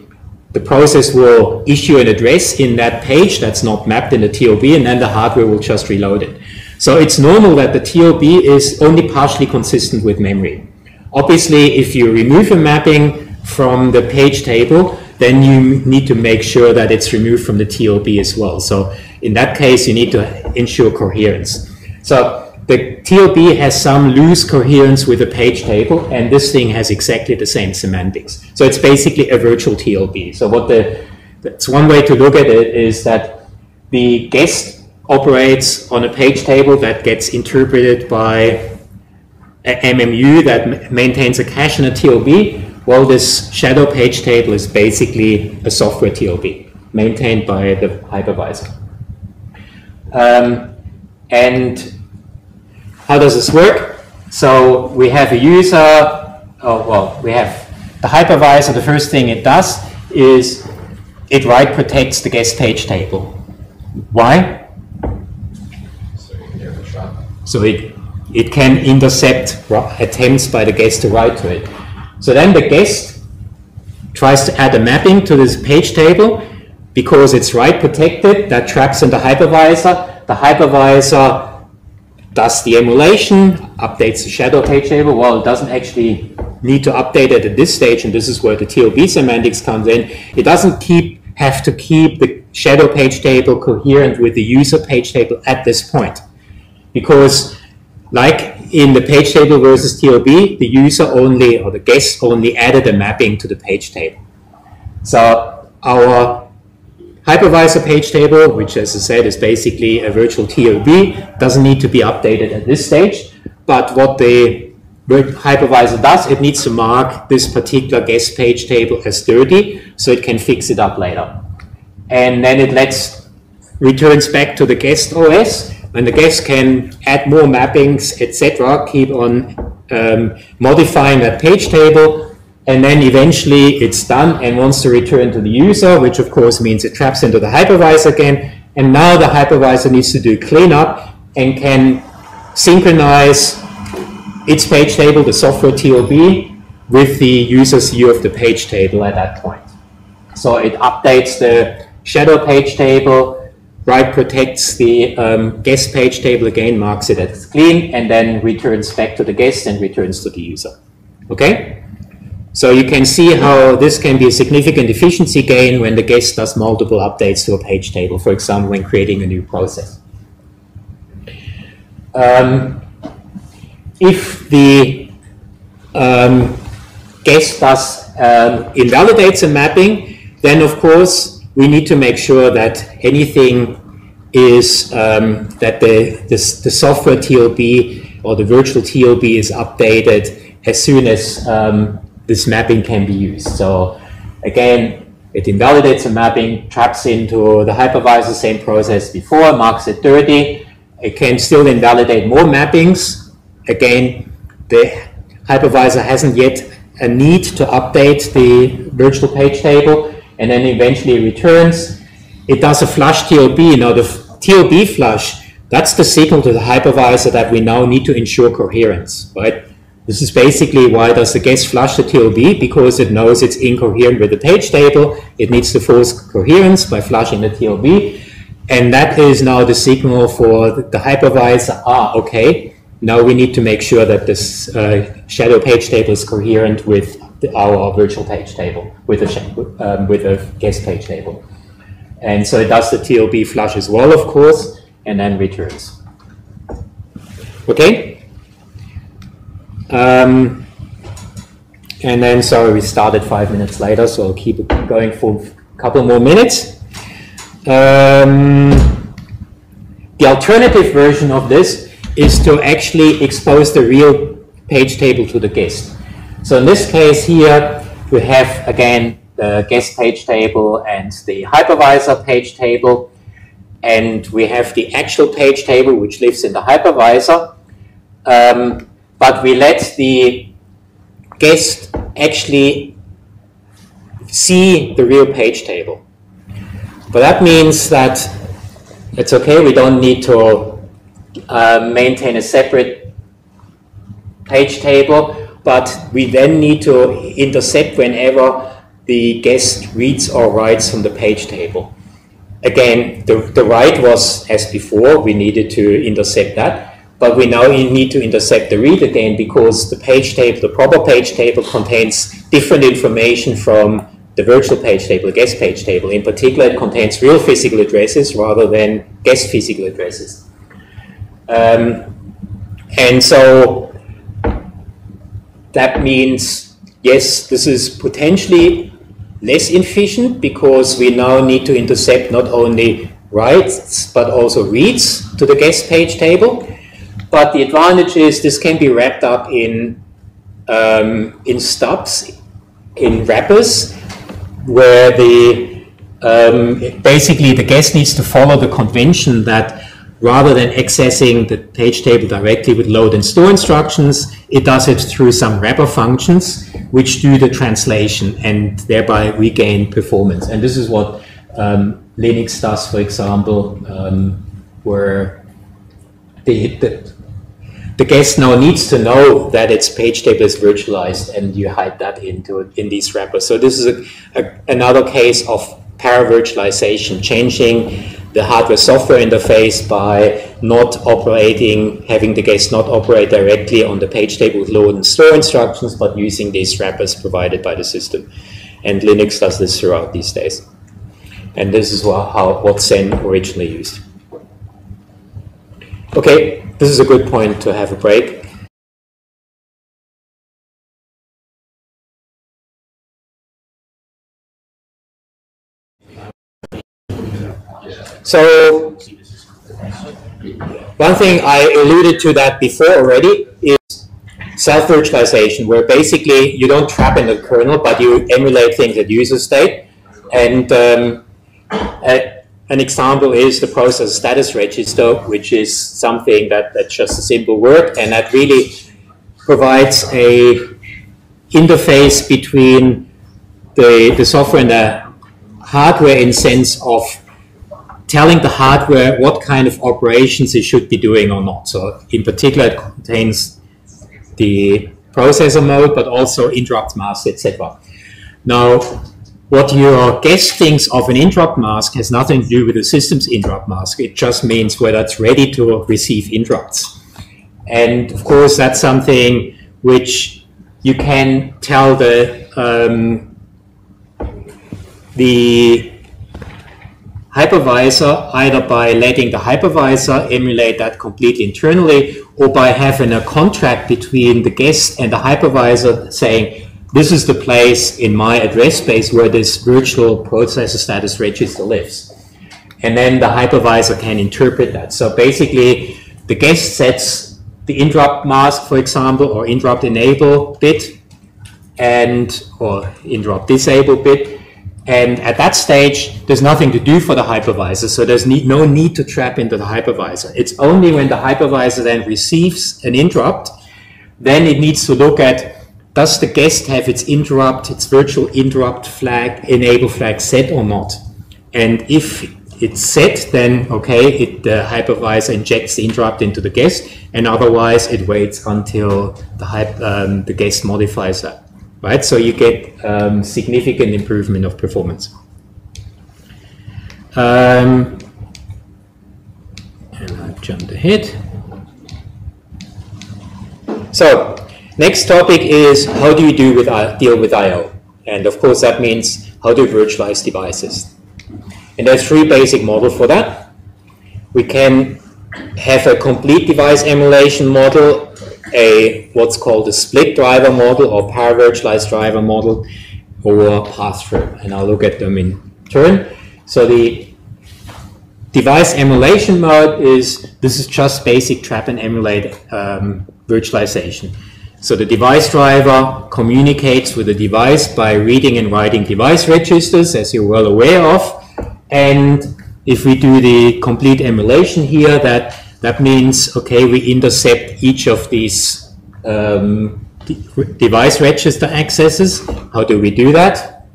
the process will issue an address in that page that's not mapped in the TLB, and then the hardware will just reload it. So it's normal that the TLB is only partially consistent with memory. Obviously, if you remove a mapping from the page table, then you need to make sure that it's removed from the TLB as well. So in that case, you need to ensure coherence. So the TLB has some loose coherence with the page table, and this thing has exactly the same semantics. So it's basically a virtual TLB. So what the that's one way to look at it is that the guest operates on a page table that gets interpreted by a MMU that maintains a cache and a TLB. Well, this shadow page table is basically a software TLB maintained by the hypervisor. Um, and how does this work? So we have a user, oh, well, we have the hypervisor. The first thing it does is it write protects the guest page table. Why? So it, it can intercept attempts by the guest to write to it. So then the guest tries to add a mapping to this page table because it's write protected, that traps in the hypervisor. The hypervisor does the emulation, updates the shadow page table. Well, it doesn't actually need to update it at this stage, and this is where the TLB semantics comes in. It doesn't keep have to keep the shadow page table coherent with the user page table at this point. Because like in the page table versus TLB, the user only or the guest only added a mapping to the page table. So our Hypervisor page table, which as I said is basically a virtual TLB, doesn't need to be updated at this stage. But what the hypervisor does, it needs to mark this particular guest page table as dirty so it can fix it up later. And then it lets returns back to the guest OS, and the guest can add more mappings, etc., keep on um, modifying that page table, and then eventually it's done and wants to return to the user, which of course means it traps into the hypervisor again, and now the hypervisor needs to do cleanup and can synchronize its page table, the software TLB, with the user's view of the page table at that point. So it updates the shadow page table, write protects the um, guest page table again, marks it as clean, and then returns back to the guest and returns to the user. Okay? So you can see how this can be a significant efficiency gain when the guest does multiple updates to a page table, for example, when creating a new process. Um, if the um, guest does um, invalidates a mapping, then of course we need to make sure that anything is um, that the, the, the, software TLB or the virtual TLB is updated as soon as um, this mapping can be used. So again, it invalidates a mapping, traps into the hypervisor, same process before, marks it dirty. It can still invalidate more mappings. Again, the hypervisor hasn't yet a need to update the virtual page table and then eventually returns. It does a flush TLB. Now the TLB flush, that's the signal to the hypervisor that we now need to ensure coherence, right? This is basically why does the guest flush the TLB? Because it knows it's incoherent with the page table. It needs to force coherence by flushing the TLB. And that is now the signal for the hypervisor. Ah, okay. Now we need to make sure that this uh, shadow page table is coherent with the, our virtual page table, with a, um, with a guest page table. And so it does the TLB flush as well, of course, and then returns. Okay? Um, and then, sorry, we started five minutes later, so I'll keep it going for a couple more minutes. Um, the alternative version of this is to actually expose the real page table to the guest. So in this case here, we have again the guest page table and the hypervisor page table. And we have the actual page table, which lives in the hypervisor. Um, but we let the guest actually see the real page table. But that means that it's okay, we don't need to uh, maintain a separate page table, but we then need to intercept whenever the guest reads or writes from the page table. Again, the, the write was as before, we needed to intercept that. But we now need to intercept the read again because the page table, the proper page table contains different information from the virtual page table, the guest page table. In particular, it contains real physical addresses rather than guest physical addresses. Um, and so that means, yes, this is potentially less efficient because we now need to intercept not only writes but also reads to the guest page table. But the advantage is this can be wrapped up in, um, in stubs, in wrappers, where the um, basically the guest needs to follow the convention that rather than accessing the page table directly with load and store instructions, it does it through some wrapper functions which do the translation and thereby regain performance. And this is what um, Linux does, for example, um, where the, the, the guest now needs to know that its page table is virtualized and you hide that into in these wrappers. So this is a, a, another case of para-virtualization, changing the hardware-software interface by not operating, having the guest not operate directly on the page table with load and store instructions, but using these wrappers provided by the system. And Linux does this throughout these days. And this is how, what Xen originally used. Okay, this is a good point to have a break. So one thing I alluded to that before already is self-virtualization, where basically you don't trap in the kernel, but you emulate things at user state. And um, uh, an example is the process status register, which is something that, that's just a simple word and that really provides a interface between the, the software and the hardware in sense of telling the hardware what kind of operations it should be doing or not. So in particular, it contains the processor mode, but also interrupt mask, etc. Now, what your guest thinks of an interrupt mask has nothing to do with the system's interrupt mask. It just means whether it's ready to receive interrupts. And of course, that's something which you can tell the um, the hypervisor either by letting the hypervisor emulate that completely internally or by having a contract between the guest and the hypervisor saying this is the place in my address space where this virtual processor status register lives. And then the hypervisor can interpret that. So basically, the guest sets the interrupt mask, for example, or interrupt enable bit, and or interrupt disable bit. And at that stage, there's nothing to do for the hypervisor, so there's need, no need to trap into the hypervisor. It's only when the hypervisor then receives an interrupt, then it needs to look at does the guest have its interrupt, its virtual interrupt flag, enable flag set or not? And if it's set, then okay, it, the hypervisor injects the interrupt into the guest, and otherwise it waits until the, um, the guest modifies that. Right, so you get um, significant improvement of performance. Um, and I've jumped ahead. So Next topic is how do you do with, uh, deal with I.O.? And of course that means how to virtualize devices. And there's three basic models for that. We can have a complete device emulation model, a what's called a split driver model or para-virtualized driver model, or pass-through. And I'll look at them in turn. So the device emulation mode is, this is just basic trap and emulate um, virtualization. So the device driver communicates with the device by reading and writing device registers, as you're well aware of. And if we do the complete emulation here, that, that means, okay, we intercept each of these um, device register accesses. How do we do that?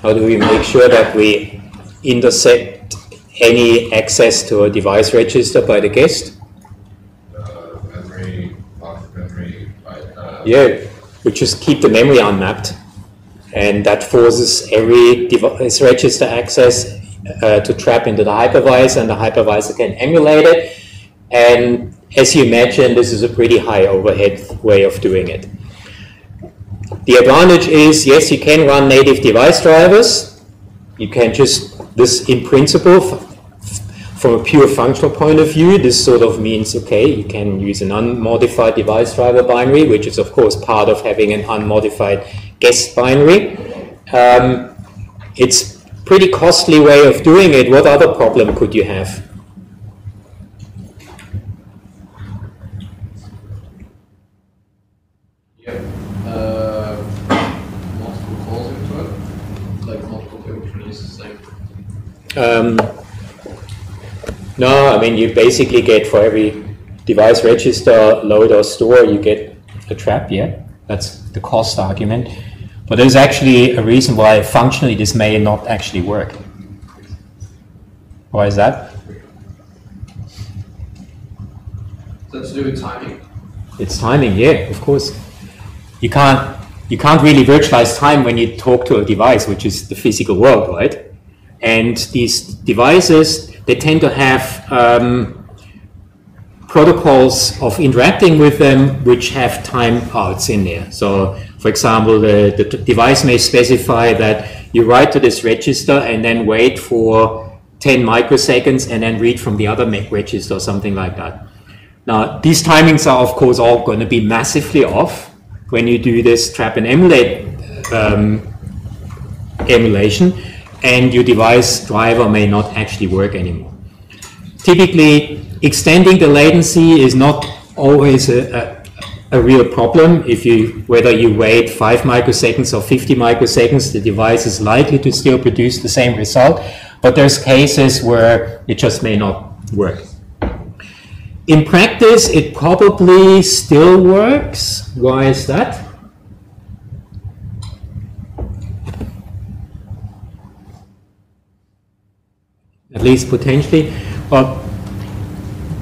How do we make sure that we intercept any access to a device register by the guest? Uh, memory, memory, uh, yeah, we just keep the memory unmapped, and that forces every device register access uh, to trap into the hypervisor, and the hypervisor can emulate it. And as you imagine, this is a pretty high overhead way of doing it. The advantage is, yes, you can run native device drivers. You can just this, in principle, from a pure functional point of view, this sort of means, okay, you can use an unmodified device driver binary, which is, of course, part of having an unmodified guest binary. Um, it's pretty costly way of doing it. What other problem could you have? Um, no, I mean, you basically get for every device register, load or store, you get a trap, yeah? That's the cost argument. But there's actually a reason why functionally this may not actually work. Why is that? That's to do with timing. It's timing, yeah, of course. You can't you can't really virtualize time when you talk to a device, which is the physical world, right? And these devices, they tend to have um, protocols of interacting with them which have timeouts in there. So, for example, the, the device may specify that you write to this register and then wait for 10 microseconds and then read from the other register or something like that. Now, these timings are, of course, all going to be massively off when you do this trap and emulate um, emulation and your device driver may not actually work anymore. Typically, extending the latency is not always a, a, a real problem. If you, whether you wait five microseconds or 50 microseconds, the device is likely to still produce the same result. But there's cases where it just may not work. In practice, it probably still works. Why is that? At least potentially. But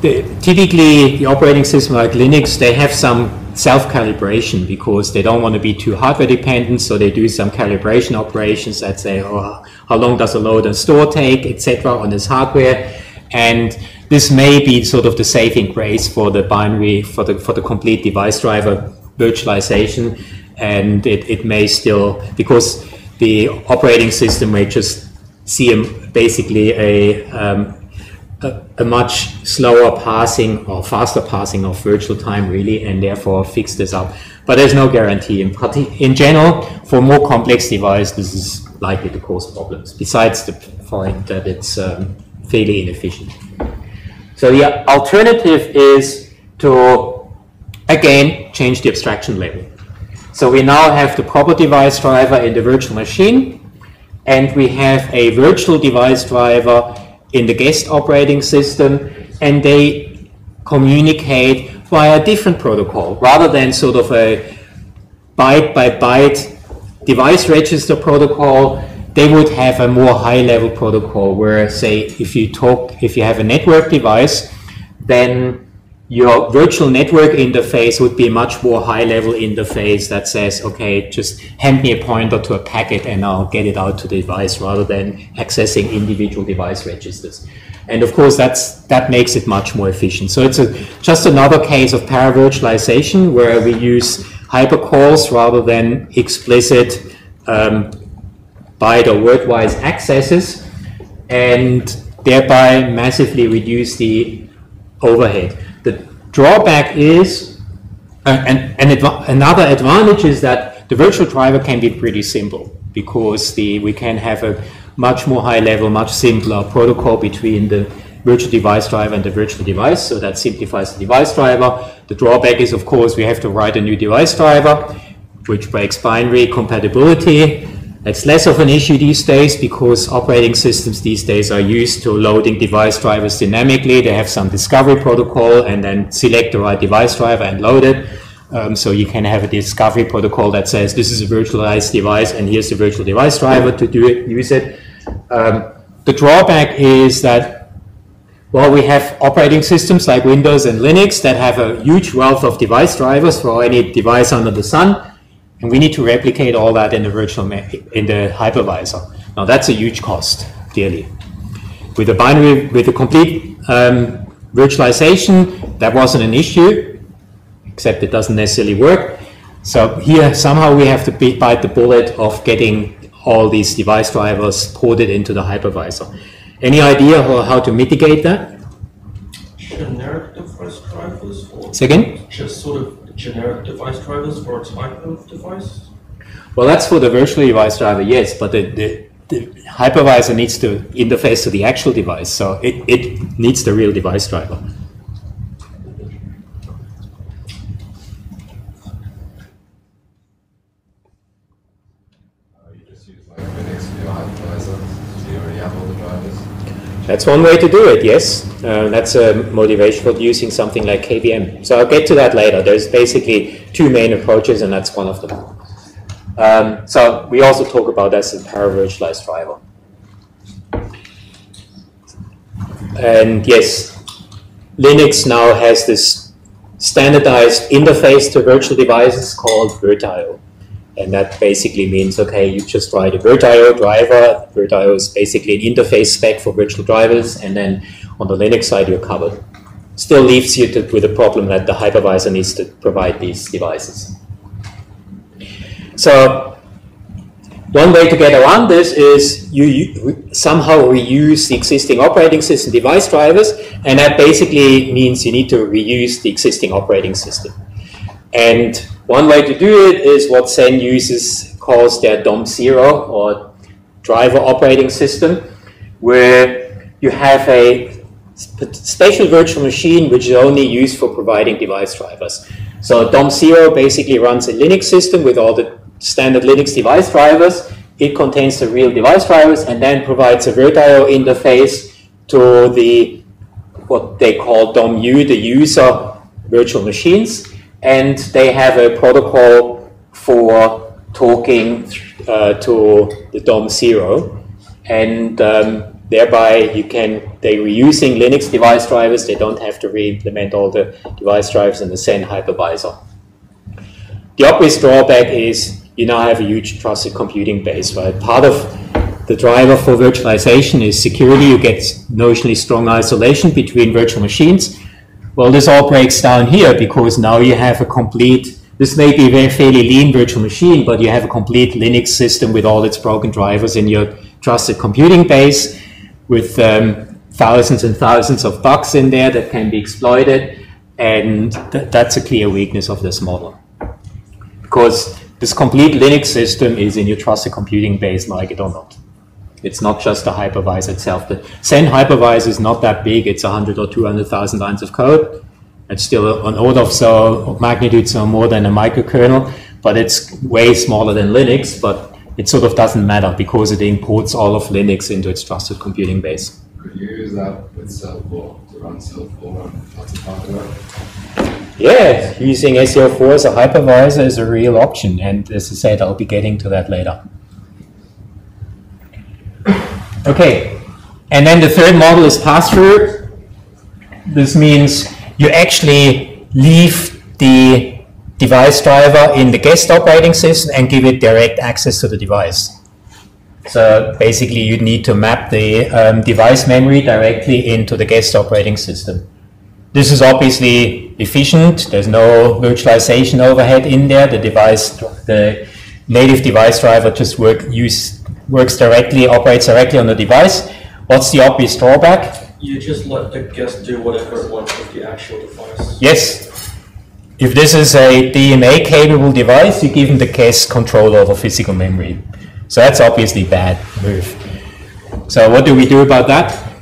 the, typically, the operating system like Linux, they have some self-calibration because they don't want to be too hardware dependent, so they do some calibration operations that say, oh, how long does a load and store take, etc., on this hardware, and this may be sort of the saving grace for the binary for the for the complete device driver virtualization, and it, it may still because the operating system may just see a, basically a um, a, a, much slower passing or faster passing of virtual time really and therefore fix this up. But there's no guarantee. In, in general for more complex device this is likely to cause problems. Besides the point that it's um, fairly inefficient. So the alternative is to again change the abstraction level. So we now have the proper device driver in the virtual machine and we have a virtual device driver in the guest operating system, and they communicate via a different protocol rather than sort of a byte by byte device register protocol. They would have a more high level protocol where, say, if you talk, if you have a network device, then your virtual network interface would be a much more high level interface that says, okay, just hand me a pointer to a packet and I'll get it out to the device rather than accessing individual device registers. And of course, that's, that makes it much more efficient. So it's a, just another case of paravirtualization where we use hypercalls rather than explicit um, byte or word-wise accesses and thereby massively reduce the overhead. Drawback is, uh, and, and adva another advantage is that the virtual driver can be pretty simple because the we can have a much more high level, much simpler protocol between the virtual device driver and the virtual device, so that simplifies the device driver. The drawback is, of course, we have to write a new device driver, which breaks binary compatibility. It's less of an issue these days because operating systems these days are used to loading device drivers dynamically. They have some discovery protocol and then select the right device driver and load it. Um, so you can have a discovery protocol that says this is a virtualized device and here's the virtual device driver to do it, use it. Um, the drawback is that while we have operating systems like Windows and Linux that have a huge wealth of device drivers for any device under the sun, and we need to replicate all that in the virtual in the hypervisor. Now that's a huge cost, clearly. With the binary, with the complete um, virtualization, that wasn't an issue, except it doesn't necessarily work. So here somehow we have to bite the bullet of getting all these device drivers ported into the hypervisor. Any idea how, how to mitigate that? Generic device drivers? Second? Just sort of generic device drivers for a type of device? Well, that's for the virtual device driver, yes, but the, the, the, hypervisor needs to interface to the actual device, so it, it needs the real device driver. That's one way to do it, yes. Uh, that's a motivation for using something like KVM. So I'll get to that later. There's basically two main approaches, and that's one of them. Um, so we also talk about this as a paravirtualized driver. And yes, Linux now has this standardized interface to virtual devices called VirtIO. And that basically means, okay, you just write a VirtIO driver. VirtIO is basically an interface spec for virtual drivers, and then on the Linux side, you're covered. Still leaves you to, with the problem that the hypervisor needs to provide these devices. So one way to get around this is you, you, somehow reuse the existing operating system device drivers, and that basically means you need to reuse the existing operating system. And one way to do it is what Xen uses calls their DOM0 or driver operating system, where you have a spatial virtual machine which is only used for providing device drivers. So DOM0 basically runs a Linux system with all the standard Linux device drivers. It contains the real device drivers and then provides a VirtIO interface to the what they call DOM-U, the user virtual machines, and they have a protocol for talking uh, to the DOM0, and um, thereby you can they are using Linux device drivers. They don't have to re-implement all the device drivers in the same hypervisor. The obvious drawback is you now have a huge trusted computing base, right? Part of the driver for virtualization is security. You get notionally strong isolation between virtual machines. Well, this all breaks down here because now you have a complete, this may be a very fairly lean virtual machine, but you have a complete Linux system with all its broken drivers in your trusted computing base with um, thousands and thousands of bugs in there that can be exploited. And th that's a clear weakness of this model. Because this complete Linux system is in your trusted computing base, like it or not. It's not just the hypervisor itself. The Xen hypervisor is not that big. It's 100 or 200,000 lines of code. It's still an order of so of magnitude, so more than a microkernel, but it's way smaller than Linux. But it sort of doesn't matter because it imports all of Linux into its trusted computing base. Could you use that with seL4 to run seL4 and lots of hardware? Yeah, using seL4 as a hypervisor is a real option. And as I said, I'll be getting to that later. Okay, and then the third model is pass-through. This means you actually leave the device driver in the guest operating system and give it direct access to the device. So basically you need to map the um, device memory directly into the guest operating system. This is obviously efficient. There's no virtualization overhead in there. The device, the native device driver just work, use works directly, operates directly on the device. What's the obvious drawback? You just let the guest do whatever it wants with the actual device. Yes. If this is a DMA capable device, you give them the guest control over physical memory. So that's obviously bad move. So what do we do about that?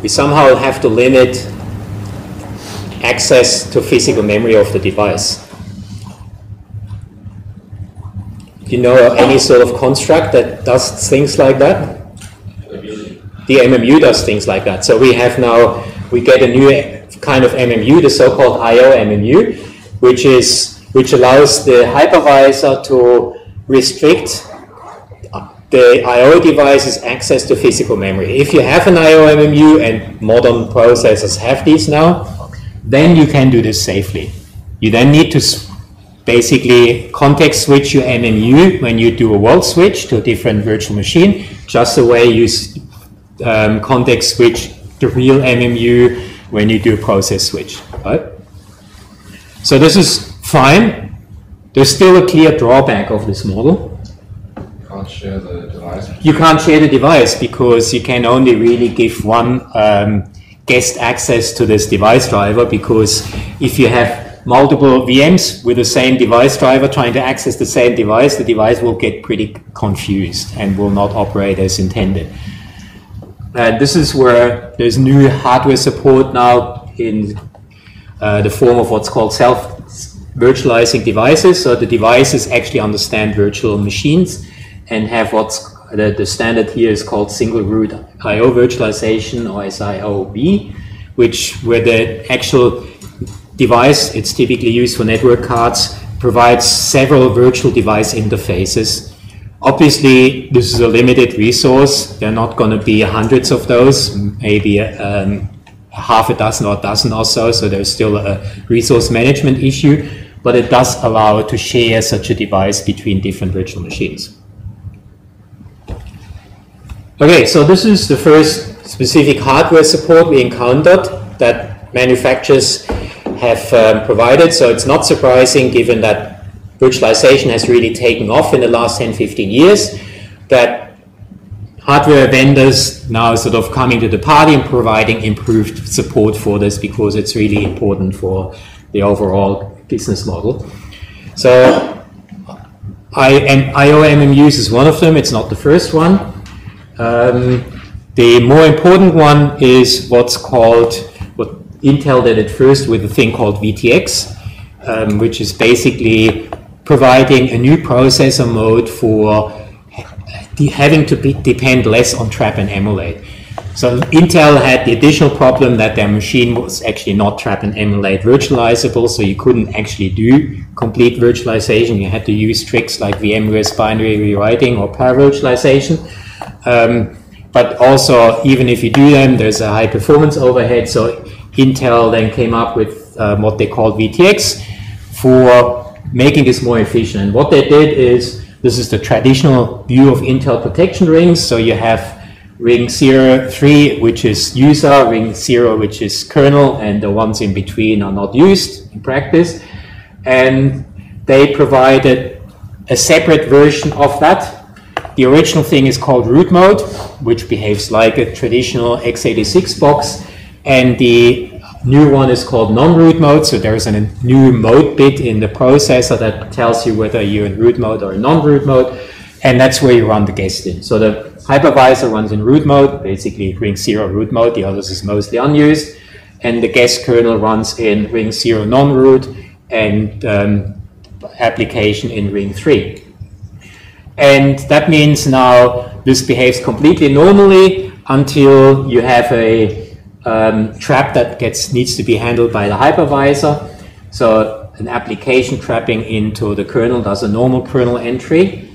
We somehow have to limit access to physical memory of the device. Do you know any sort of construct that does things like that? The MMU does things like that. So we have now, we get a new kind of MMU, the so-called IO MMU, which is which allows the hypervisor to restrict the I.O. device's access to physical memory. If you have an I.O. MMU, and modern processors have these now, then you can do this safely. You then need to basically context switch your MMU when you do a world switch to a different virtual machine, just the way you um, context switch the real MMU when you do a process switch, right? So this is fine. There's still a clear drawback of this model. You can't share the device. You can't share the device because you can only really give one um, guest access to this device driver because if you have multiple VMs with the same device driver trying to access the same device, the device will get pretty confused and will not operate as intended. And this is where there's new hardware support now in uh, the form of what's called self virtualizing devices. So the devices actually understand virtual machines and have what's the, the standard here is called single root IO virtualization or SR-IOV, which where the actual device, it's typically used for network cards, provides several virtual device interfaces. Obviously, this is a limited resource. There are not going to be hundreds of those, maybe um, half a dozen or a dozen or so, so there's still a resource management issue, but it does allow to share such a device between different virtual machines. Okay, so this is the first specific hardware support we encountered that manufacturers have um, provided. So it's not surprising given that virtualization has really taken off in the last 10, 15 years that hardware vendors now sort of coming to the party and providing improved support for this because it's really important for the overall business model. So I, IOMMUs is one of them. It's not the first one. Um, the more important one is what's called, what Intel did at first with a thing called VT-x, um, which is basically providing a new processor mode for having to be, depend less on trap and emulate. So Intel had the additional problem that their machine was actually not trap and emulate virtualizable, so you couldn't actually do complete virtualization. You had to use tricks like VMware's binary rewriting or paravirtualization. Um, but also, even if you do them, there's a high performance overhead. So Intel then came up with um, what they called VT-x for making this more efficient. And what they did is, this is the traditional view of Intel protection rings. So you have ring 0, 3, which is user, ring 0, which is kernel, and the ones in between are not used in practice. And they provided a separate version of that. The original thing is called root mode, which behaves like a traditional x86 box. And the new one is called non-root mode. So there's a new mode bit in the processor that tells you whether you're in root mode or non-root mode. And that's where you run the guest in. So the hypervisor runs in root mode, basically ring zero root mode. The others is mostly unused. And the guest kernel runs in ring zero non-root and um, application in ring three. And that means now this behaves completely normally until you have a um, trap that gets needs to be handled by the hypervisor. So an application trapping into the kernel does a normal kernel entry,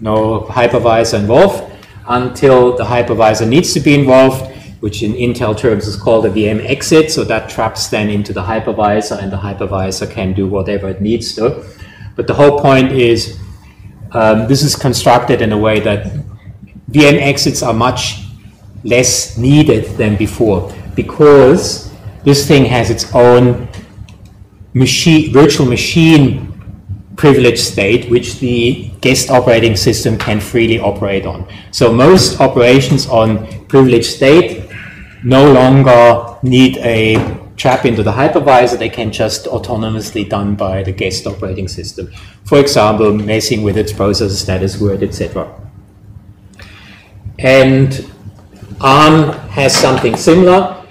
no hypervisor involved, until the hypervisor needs to be involved, which in Intel terms is called a VM exit. So that traps then into the hypervisor, and the hypervisor can do whatever it needs to. But the whole point is um, this is constructed in a way that VM exits are much less needed than before because this thing has its own machine, virtual machine privileged state, which the guest operating system can freely operate on. So most operations on privileged state no longer need a trap into the hypervisor. They can just autonomously done by the guest operating system. For example, messing with its processor status word, etc. And ARM has something similar.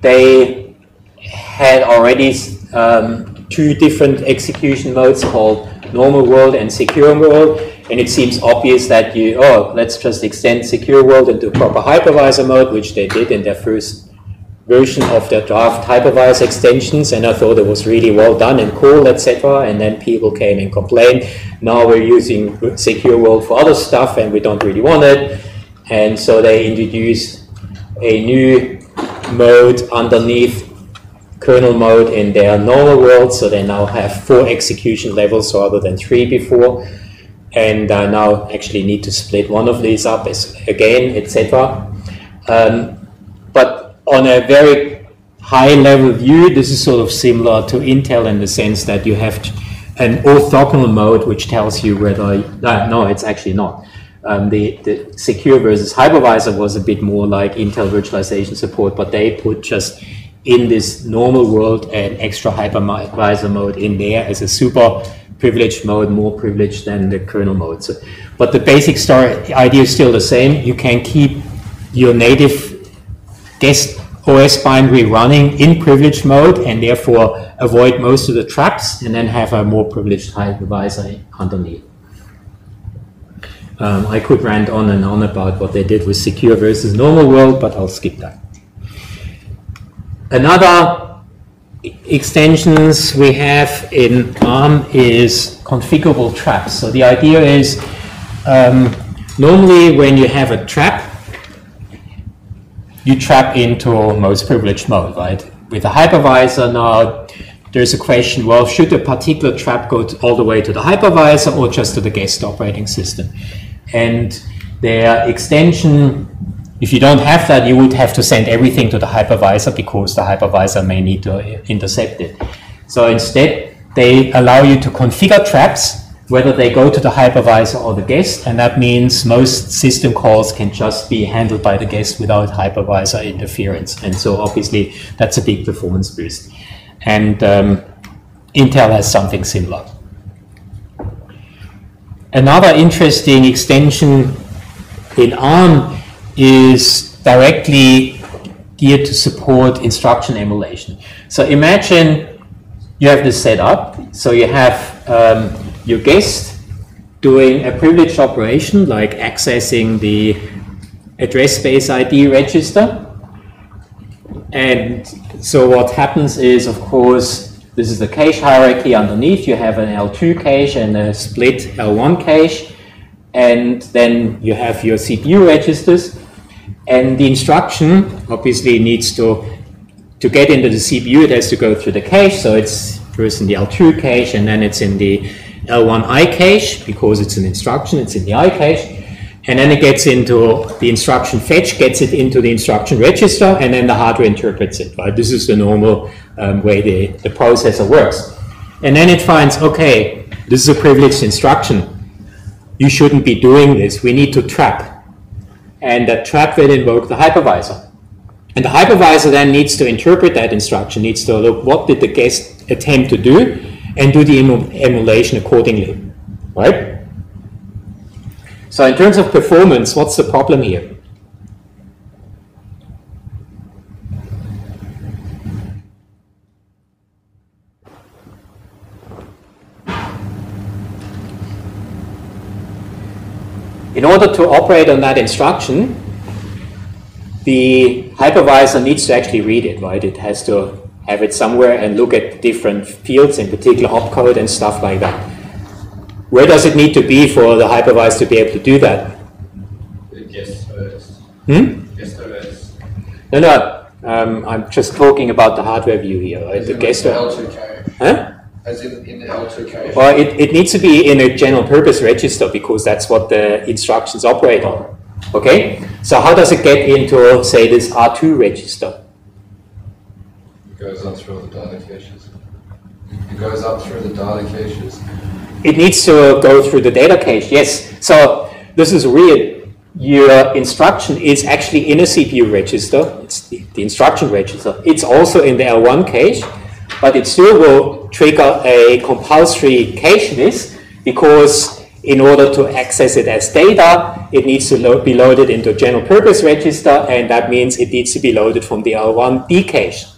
They had already um, two different execution modes called normal world and secure world. And it seems obvious that you, oh, let's just extend secure world into proper hypervisor mode, which they did in their first version of the draft hypervisor extensions. And I thought it was really well done and cool, etc. And then people came and complained, now we're using secure world for other stuff and we don't really want it. And so they introduced a new mode underneath kernel mode in their normal world, so they now have four execution levels rather than three before, and uh, now actually need to split one of these up as, again, etc. Um, on a very high level view, this is sort of similar to Intel in the sense that you have an orthogonal mode which tells you whether, uh, no, it's actually not. Um, the, the secure versus hypervisor was a bit more like Intel virtualization support, but they put just in this normal world an extra hypervisor mode in there as a super privileged mode, more privileged than the kernel mode. So, but the basic story idea is still the same. You can keep your native guest OS binary running in privileged mode and therefore avoid most of the traps and then have a more privileged hypervisor underneath. Um, I could rant on and on about what they did with secure versus normal world, but I'll skip that. Another extensions we have in ARM is configurable traps. So the idea is um, normally when you have a trap, you trap into most privileged mode, right? With a hypervisor now, there's a question, well, should a particular trap go to, all the way to the hypervisor or just to the guest operating system? And their extension if you don't have that, you would have to send everything to the hypervisor because the hypervisor may need to intercept it. So instead, they allow you to configure traps, whether they go to the hypervisor or the guest, and that means most system calls can just be handled by the guest without hypervisor interference. And so obviously, that's a big performance boost. And um, Intel has something similar. Another interesting extension in ARM is directly geared to support instruction emulation. So imagine you have this set up. So you have um, your guest doing a privileged operation like accessing the address space ID register. And so what happens is, of course, this is the cache hierarchy underneath. You have an L2 cache and a split L1 cache. And then you have your CPU registers. And the instruction obviously needs to, to get into the CPU, it has to go through the cache. So it's first in the L2 cache and then it's in the L1 I cache because it's an instruction, it's in the I cache. And then it gets into the instruction fetch, gets it into the instruction register, and then the hardware interprets it, right? This is the normal um, way the, the processor works. And then it finds, okay, this is a privileged instruction. You shouldn't be doing this. We need to trap. And that trap will invoke the hypervisor. And the hypervisor then needs to interpret that instruction, needs to look what did the guest attempt to do, and do the emulation accordingly, right? So in terms of performance, what's the problem here? In order to operate on that instruction, the hypervisor needs to actually read it, right? It has to have it somewhere and look at different fields, in particular opcode and stuff like that. Where does it need to be for the hypervisor to be able to do that? OS. Hmm? Guest OS. No, no. Um, I'm just talking about the hardware view here, right? As The in guest. the L2 cache. Huh? As in, in the L2 cache. Well, it, it needs to be in a general purpose register because that's what the instructions operate on. Okay? So how does it get into, say, this R2 register? It goes up through the data caches. It goes up through the data caches. It needs to uh, go through the data cache, yes. So this is weird. Your instruction is actually in a CPU register. It's the, the instruction register. It's also in the L1 cache, but it still will trigger a compulsory cache miss because in order to access it as data, it needs to lo be loaded into a general purpose register, and that means it needs to be loaded from the L1 D cache.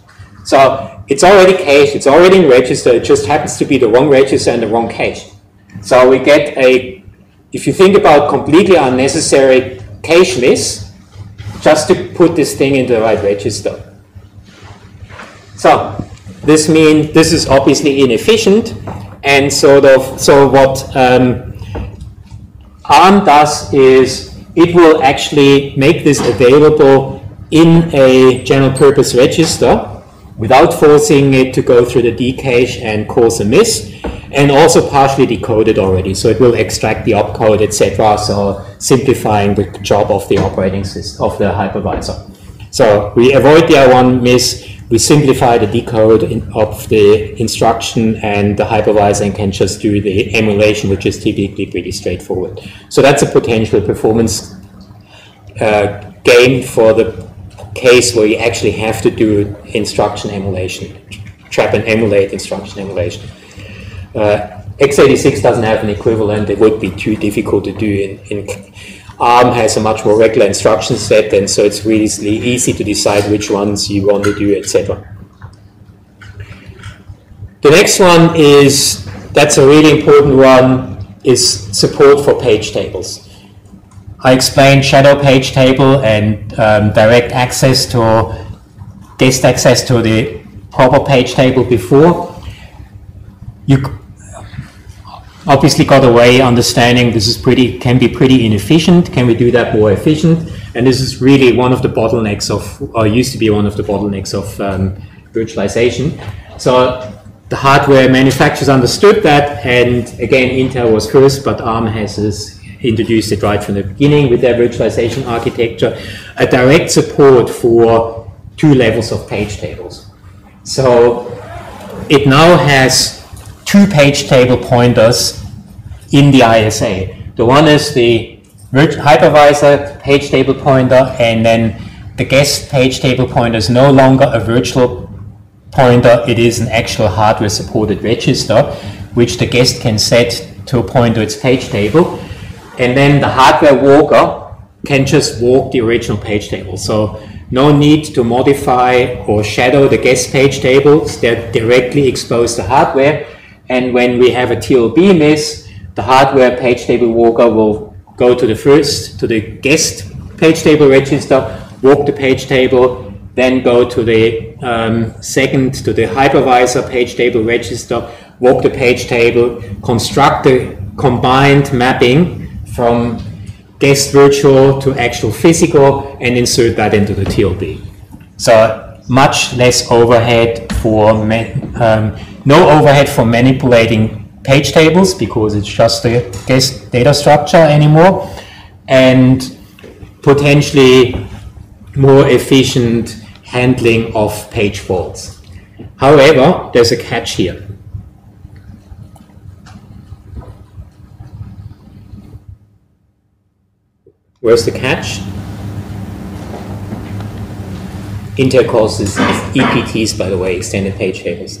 So it's already cached, it's already in register, it just happens to be the wrong register and the wrong cache. So we get a, if you think about completely unnecessary cache miss, just to put this thing into the right register. So this means this is obviously inefficient, and sort of so what um, ARM does is it will actually make this available in a general purpose register without forcing it to go through the D cache and cause a miss, and also partially decoded already. So it will extract the opcode, etc. So simplifying the job of the operating system of the hypervisor. So we avoid the I1 miss. We simplify the decode in, of the instruction, and the hypervisor can just do the emulation, which is typically pretty straightforward. So that's a potential performance uh, gain for the case where you actually have to do instruction emulation, trap and emulate instruction emulation. Uh, x86 doesn't have an equivalent. It would be too difficult to do. In, in ARM has a much more regular instruction set, and so it's really easy to decide which ones you want to do, etc. The next one is that's a really important one is support for page tables. I explained shadow page table and um, direct access to guest access to the proper page table before. You obviously got away understanding this is pretty can be pretty inefficient. Can we do that more efficient? And this is really one of the bottlenecks of, or used to be one of the bottlenecks of um, virtualization. So the hardware manufacturers understood that, and again, Intel was first, but ARM has this introduced it right from the beginning with their virtualization architecture, a direct support for two levels of page tables. So it now has two page table pointers in the ISA. The one is the hypervisor page table pointer, and then the guest page table pointer is no longer a virtual pointer, it is an actual hardware supported register, which the guest can set to a point to its page table. And then the hardware walker can just walk the original page table. So no need to modify or shadow the guest page tables. They're directly exposed to hardware. And when we have a TLB miss, the hardware page table walker will go to the first, to the guest page table register, walk the page table, then go to the um, second, to the hypervisor page table register, walk the page table, construct the combined mapping from guest virtual to actual physical and insert that into the TLB. So much less overhead for, um, no overhead for manipulating page tables because it's just the guest data structure anymore and potentially more efficient handling of page faults. However, there's a catch here. Where's the catch? Intel calls this EPTs, by the way, extended page tables.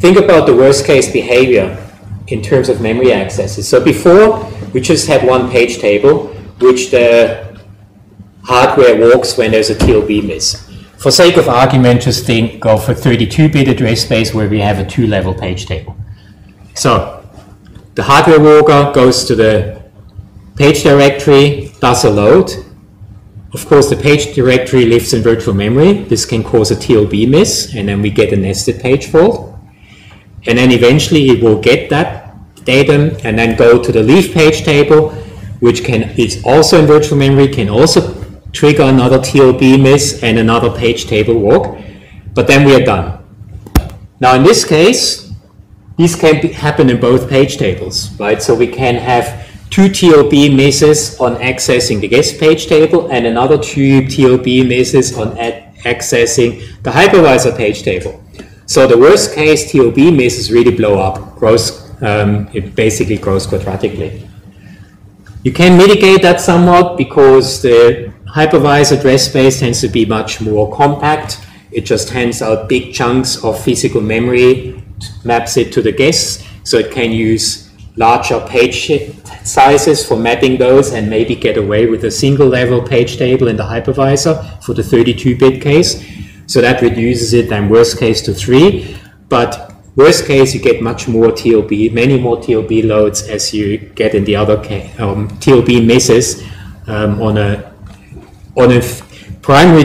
Think about the worst case behavior in terms of memory accesses. So before, we just had one page table, which the hardware walks when there's a TLB miss. For sake of argument, just think go for 32-bit address space where we have a two-level page table. So the hardware walker goes to the page directory, does a load. Of course, the page directory lives in virtual memory. This can cause a TLB miss, and then we get a nested page fault. And then eventually it will get that datum and then go to the leaf page table, which can is also in virtual memory, can also trigger another TLB miss and another page table walk. But then we are done. Now in this case, these can be, happen in both page tables, right? So we can have two TLB misses on accessing the guest page table and another two TLB misses on accessing the hypervisor page table. So the worst case TLB misses really blow up, grows, um, it basically grows quadratically. You can mitigate that somewhat because the hypervisor address space tends to be much more compact. It just hands out big chunks of physical memory maps it to the guests, so it can use larger page sizes for mapping those and maybe get away with a single level page table in the hypervisor for the 32-bit case. So that reduces it then worst case to three. But worst case, you get much more TLB, many more TLB loads as you get in the other um, TLB misses um, on a on a primary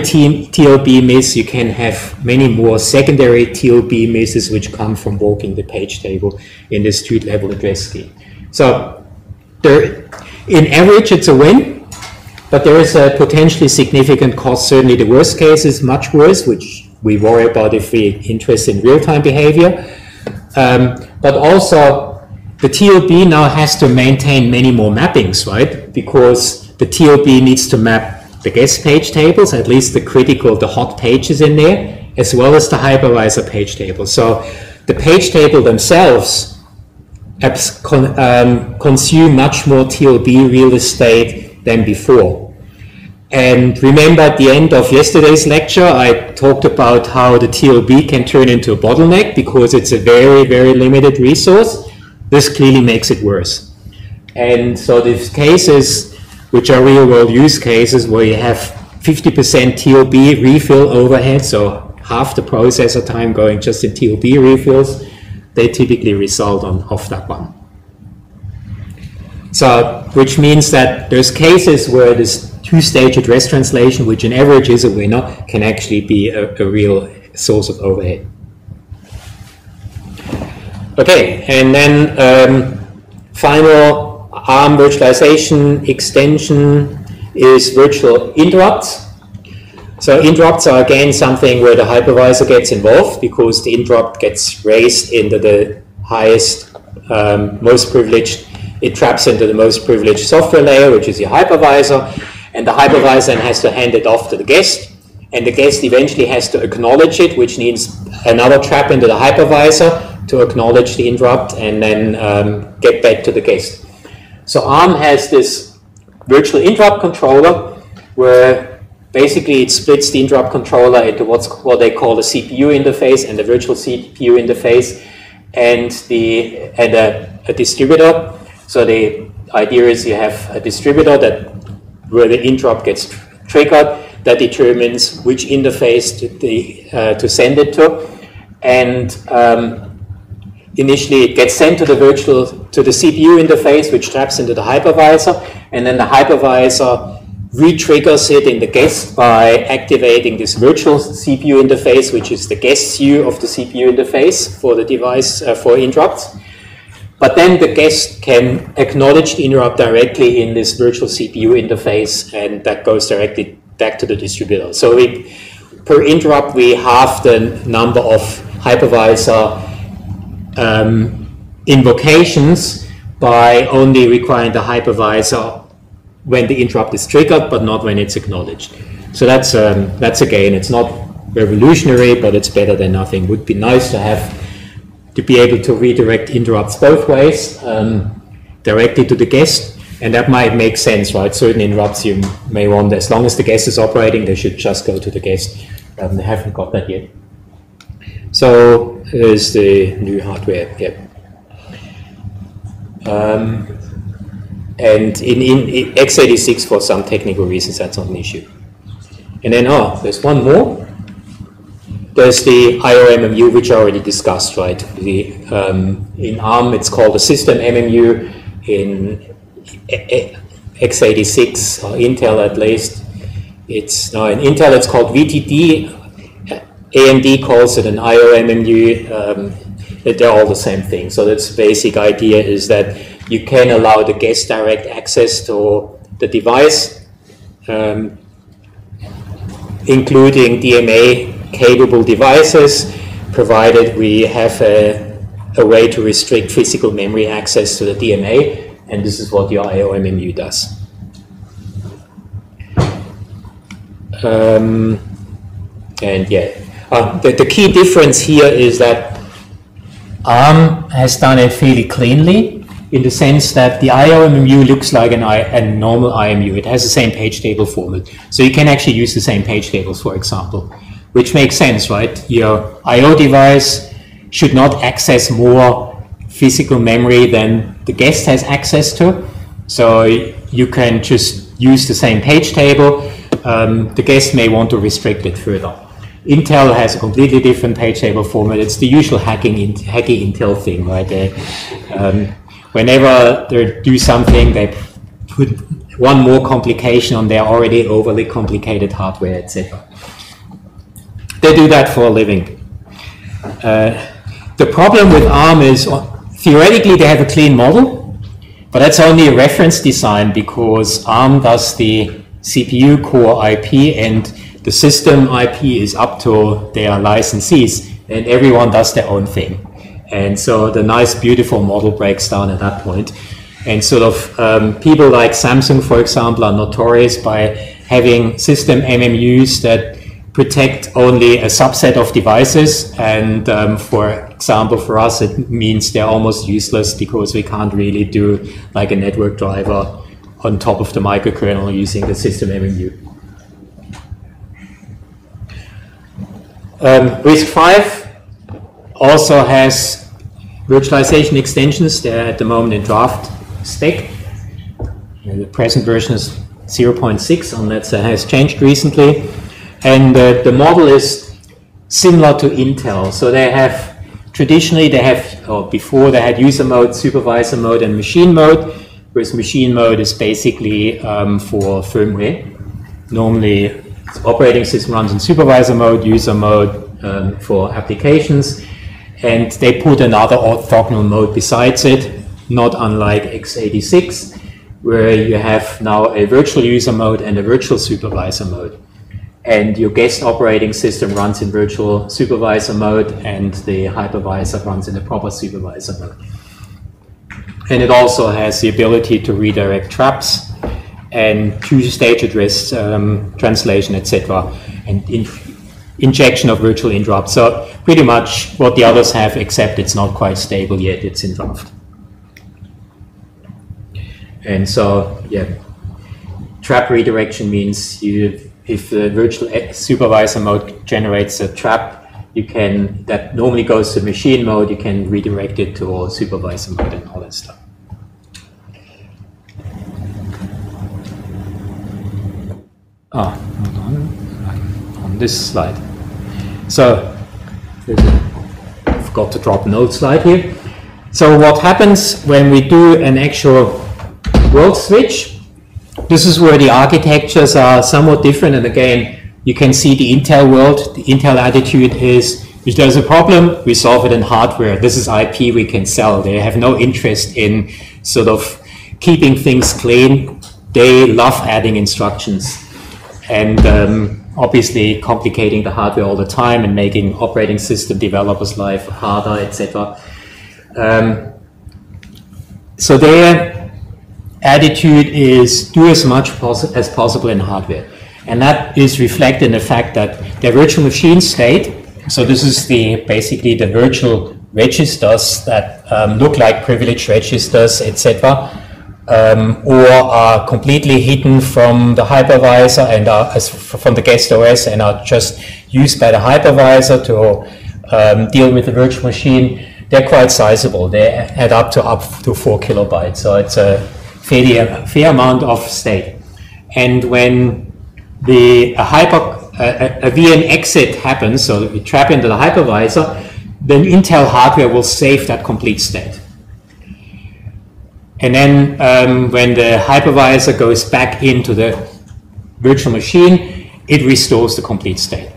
TLB miss, you can have many more secondary TLB misses which come from walking the page table in the street level address scheme. So there, in average, it's a win, but there is a potentially significant cost. Certainly the worst case is much worse, which we worry about if we interest in real-time behavior. Um, but also the TLB now has to maintain many more mappings, right? Because the TLB needs to map the guest page tables, at least the critical, the hot pages in there, as well as the hypervisor page table. So the page table themselves um, consume much more TLB real estate than before. And remember at the end of yesterday's lecture, I talked about how the TLB can turn into a bottleneck because it's a very, very limited resource. This clearly makes it worse. And so these cases which are real world use cases where you have 50% TLB refill overhead, so half the processor time going just in TLB refills, they typically result on off that one. So, which means that there's cases where this two-stage address translation, which in average is a winner, can actually be a, a real source of overhead. Okay, and then um, final ARM virtualization extension is virtual interrupts. So interrupts are again something where the hypervisor gets involved because the interrupt gets raised into the highest, um, most privileged, it traps into the most privileged software layer, which is your hypervisor, and the hypervisor then has to hand it off to the guest, and the guest eventually has to acknowledge it, which needs another trap into the hypervisor to acknowledge the interrupt and then um, get back to the guest. So ARM has this virtual interrupt controller where basically it splits the interrupt controller into what's what they call the CPU interface and the virtual CPU interface and the and a, a distributor. So the idea is you have a distributor that where the interrupt gets tr- triggered that determines which interface to, the, uh, to send it to. And um, initially it gets sent to the virtual, to the CPU interface, which taps into the hypervisor, and then the hypervisor re-triggers it in the guest by activating this virtual CPU interface, which is the guest view of the CPU interface for the device uh, for interrupts. But then the guest can acknowledge the interrupt directly in this virtual CPU interface, and that goes directly back to the distributor. So we, per interrupt, we halve the number of hypervisor um, invocations by only requiring the hypervisor when the interrupt is triggered, but not when it's acknowledged. So that's um, that's again, it's not revolutionary, but it's better than nothing. Would be nice to have to be able to redirect interrupts both ways, um, directly to the guest, and that might make sense, right? Certain interrupts you may want, as long as the guest is operating, they should just go to the guest. Um, they haven't got that yet. So here's the new hardware. Yeah. Um, and in, in, in, x86, for some technical reasons, that's not an issue. And then, oh, there's one more. There's the IOMMU, which I already discussed, right? The, um, in ARM, it's called the system MMU. In x86 or Intel at least. It's no, in Intel it's called VT-d. AMD calls it an IOMMU. Um, they're all the same thing. So that's basic idea is that you can allow the guest direct access to the device, um, including DMA capable devices, provided we have a, a way to restrict physical memory access to the DMA and this is what your IOMMU does. Um, and yeah, uh, the, the key difference here is that ARM has done it fairly cleanly in the sense that the IOMMU looks like an I, a normal MMU. It has the same page table format. So you can actually use the same page tables, for example, which makes sense, right? Your IO device should not access more physical memory than the guest has access to. So you can just use the same page table. Um, the guest may want to restrict it further. Intel has a completely different page table format. It's the usual hacking, in, hacking Intel thing, right? They, um, whenever they do something, they put one more complication on their already overly complicated hardware, etc. They do that for a living. Uh, the problem with ARM is theoretically they have a clean model, but that's only a reference design because ARM does the CPU core IP and the system IP is up to their licensees and everyone does their own thing. And so the nice, beautiful model breaks down at that point. And sort of um, people like Samsung, for example, are notorious by having system MMUs that protect only a subset of devices. And um, for example, for us, it means they're almost useless because we can't really do like a network driver on top of the microkernel using the system MMU. Um, RISC-V also has virtualization extensions. They're at the moment in draft spec. The present version is 0.6, unless it has changed recently. And uh, the model is similar to Intel. So they have, traditionally they have, or before they had user mode, supervisor mode, and machine mode, whereas machine mode is basically um, for firmware. Normally, operating system runs in supervisor mode, user mode um, for applications, and they put another orthogonal mode besides it, not unlike x86, where you have now a virtual user mode and a virtual supervisor mode. And your guest operating system runs in virtual supervisor mode and the hypervisor runs in the proper supervisor mode. And it also has the ability to redirect traps and two-stage address um, translation, etc., and in injection of virtual interrupts. So pretty much what the others have, except it's not quite stable yet. It's in draft. And so, yeah, trap redirection means you if the virtual supervisor mode generates a trap, you can that normally goes to machine mode. You can redirect it to supervisor mode and all that stuff. Ah, hold on. On this slide. So, I forgot to drop note slide here. So what happens when we do an actual world switch? This is where the architectures are somewhat different. And again, you can see the Intel world. The Intel attitude is if there's a problem, we solve it in hardware. This is IP we can sell. They have no interest in sort of keeping things clean. They love adding instructions and um, obviously complicating the hardware all the time and making operating system developers' life harder, etc. Um, so their attitude is do as much as possible in hardware. And that is reflected in the fact that their virtual machine state, so this is the basically the virtual registers that um, look like privileged registers, etc., um, or are completely hidden from the hypervisor and are from the guest OS and are just used by the hypervisor to um, deal with the virtual machine. They're quite sizable. They add up to up to four kilobytes, so it's a fairly fair amount of state. And when the a hyper a, a VM exit happens, so we trap into the hypervisor, then Intel hardware will save that complete state. And then um, when the hypervisor goes back into the virtual machine, it restores the complete state.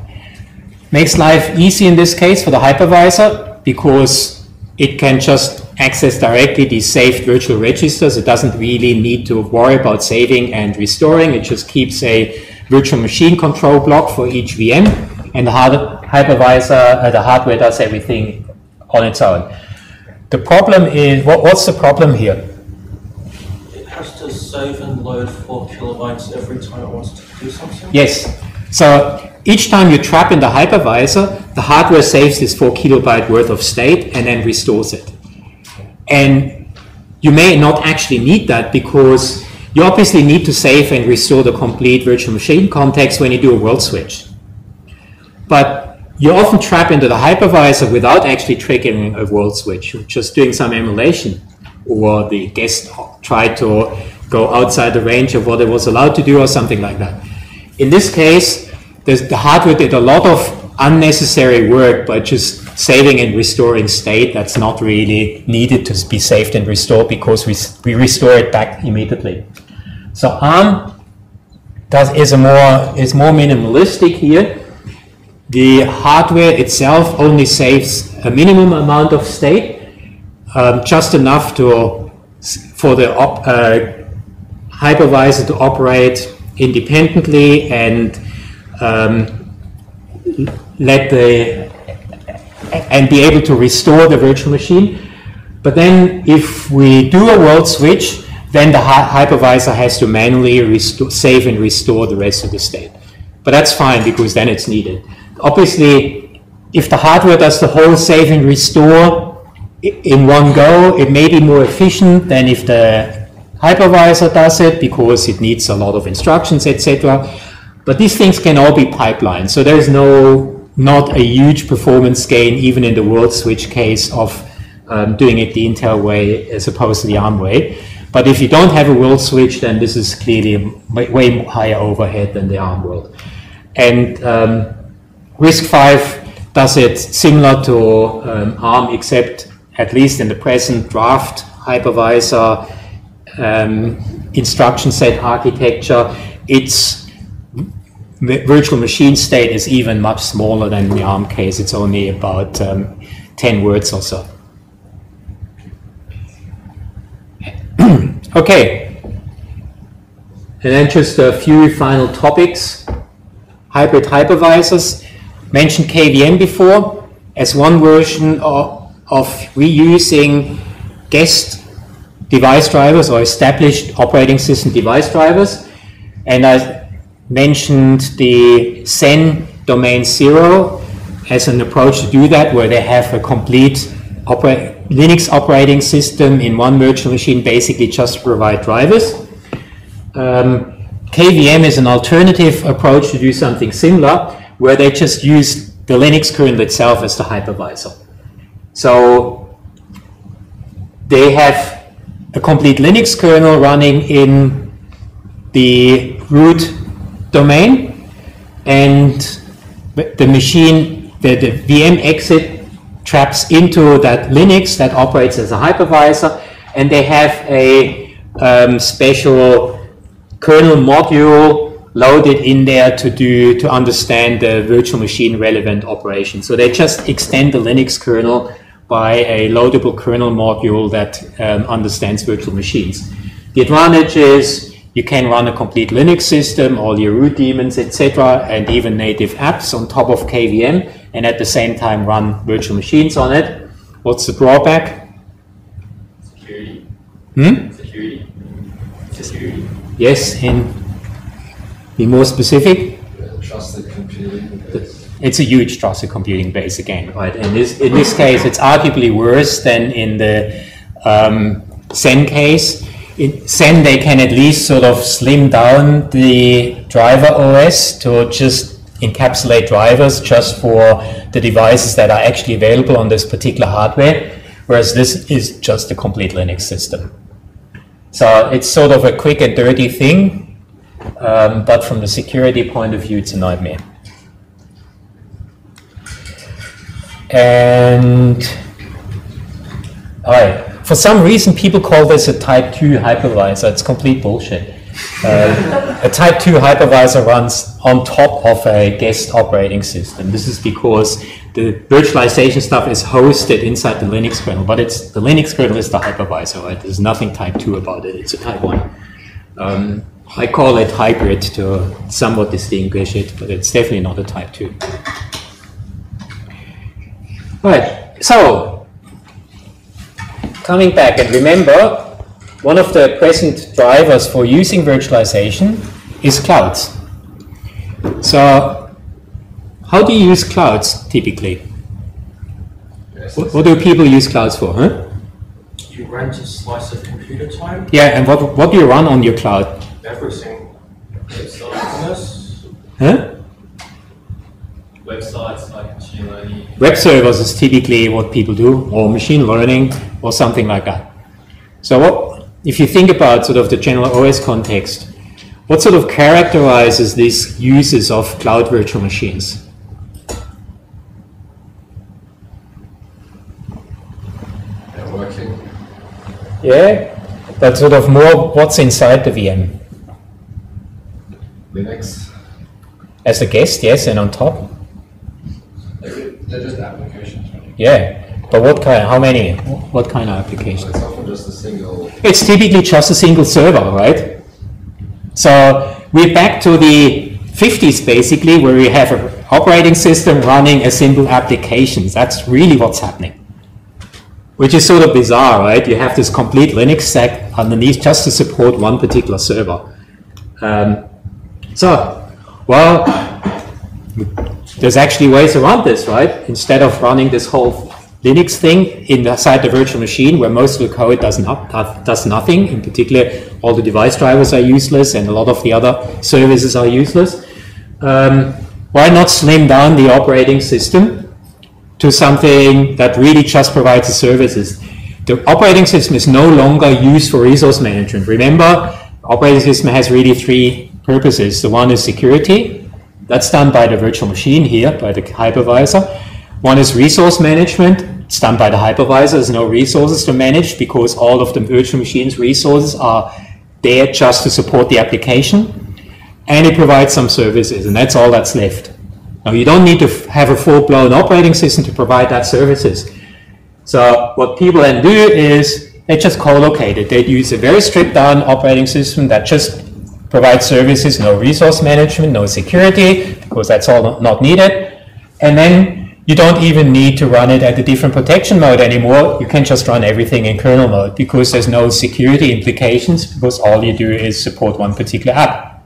Makes life easy in this case for the hypervisor because it can just access directly these saved virtual registers. It doesn't really need to worry about saving and restoring. It just keeps a virtual machine control block for each VM, and the hypervisor, uh, the hardware does everything on its own. The problem is, what, what's the problem here? Save and load four kilobytes every time it wants to do something? Yes. So each time you trap in the hypervisor, the hardware saves this four kilobyte worth of state and then restores it. And you may not actually need that because you obviously need to save and restore the complete virtual machine context when you do a world switch. But you often trap into the hypervisor without actually triggering a world switch, You're just doing some emulation, or the guest tried to go outside the range of what it was allowed to do, or something like that. In this case, the hardware did a lot of unnecessary work by just saving and restoring state that's not really needed to be saved and restored because we, we restore it back immediately. So ARM does, is a more is more minimalistic here. The hardware itself only saves a minimum amount of state, um, just enough to for the op, uh, hypervisor to operate independently and um, let the and be able to restore the virtual machine. But then, if we do a world switch, then the hy- hypervisor has to manually restore, save and restore the rest of the state. But that's fine because then it's needed. Obviously, if the hardware does the whole save and restore in one go, it may be more efficient than if the hypervisor does it because it needs a lot of instructions, etc. But these things can all be pipelined, so there's no not a huge performance gain even in the world switch case of um, doing it the Intel way as opposed to the ARM way. But if you don't have a world switch, then this is clearly way higher overhead than the ARM world. And um, RISC-V does it similar to um, ARM, except at least in the present draft hypervisor um, instruction set architecture, its vi- virtual machine state is even much smaller than the ARM case. It's only about um, 10 words or so. okay. And then just a few final topics. Hybrid hypervisors. Mentioned KVM before as one version of, of reusing guest device drivers or established operating system device drivers. And I mentioned the Xen domain zero as an approach to do that, where they have a complete Linux operating system in one virtual machine, basically just provide drivers. Um, KVM is an alternative approach to do something similar, where they just use the Linux kernel itself as the hypervisor. So they have a complete Linux kernel running in the root domain, and the machine, the, the VM exit traps into that Linux that operates as a hypervisor, and they have a um, special kernel module loaded in there to do to understand the virtual machine relevant operation. So they just extend the Linux kernel by a loadable kernel module that um, understands virtual machines. The advantage is you can run a complete Linux system, all your root daemons, etc., and even native apps on top of KVM, and at the same time run virtual machines on it. What's the drawback? Security. Hmm? Security. Security. Yes, and be more specific. Yeah, Trusted computing. base. It's a huge trusted computing base again, right? In this in this case, it's arguably worse than in the um, Xen case. In Xen, they can at least sort of slim down the driver OS to just encapsulate drivers just for the devices that are actually available on this particular hardware, whereas this is just a complete Linux system. So it's sort of a quick and dirty thing, um, but from the security point of view, it's a nightmare. And all right, for some reason, people call this a Type 2 hypervisor. It's complete bullshit. Uh, a Type 2 hypervisor runs on top of a guest operating system. This is because the virtualization stuff is hosted inside the Linux kernel, but it's the Linux kernel is the hypervisor, right? There's nothing Type 2 about it. It's a Type 1. Um, I call it hybrid to somewhat distinguish it, but it's definitely not a Type 2. Right, so coming back and remember, one of the present drivers for using virtualization is clouds. So, how do you use clouds typically? Yes. What, what do people use clouds for? Huh? You rent a slice of computer time, Yeah, and what, what do you run on your cloud? everything. Websites, Huh? Websites like machine learning. Web servers is typically what people do, or machine learning, or something like that. So, what, if you think about sort of the general OS context, what sort of characterizes these uses of cloud virtual machines? Networking. Yeah, but sort of more what's inside the VM. Linux. As a guest, yes, and on top, They're, just applications, right? yeah. But what kind? How many? What kind of applications? it's often just a single. It's typically just a single server, right? So we're back to the 50s basically, where we have an operating system running a simple application. That's really what's happening. Which is sort of bizarre, right? You have this complete Linux stack underneath just to support one particular server. Um, so, well, there's actually ways around this, right? Instead of running this whole Linux thing inside the virtual machine where most of the code does, not, does nothing, in particular, all the device drivers are useless and a lot of the other services are useless. Um, why not slim down the operating system to something that really just provides the services? The operating system is no longer used for resource management. Remember, operating system has really three purposes. The one is security, that's done by the virtual machine here, by the hypervisor. One is resource management. It's done by the hypervisor. There's no resources to manage because all of the virtual machine's resources are there just to support the application. And it provides some services, and that's all that's left. Now, you don't need to have a full-blown operating system to provide that services. So what people then do is they just co-locate it. They use a very stripped down operating system that just provides services, no resource management, no security, because that's all not needed. And then you don't even need to run it at a different protection mode anymore. You can just run everything in kernel mode because there's no security implications because all you do is support one particular app.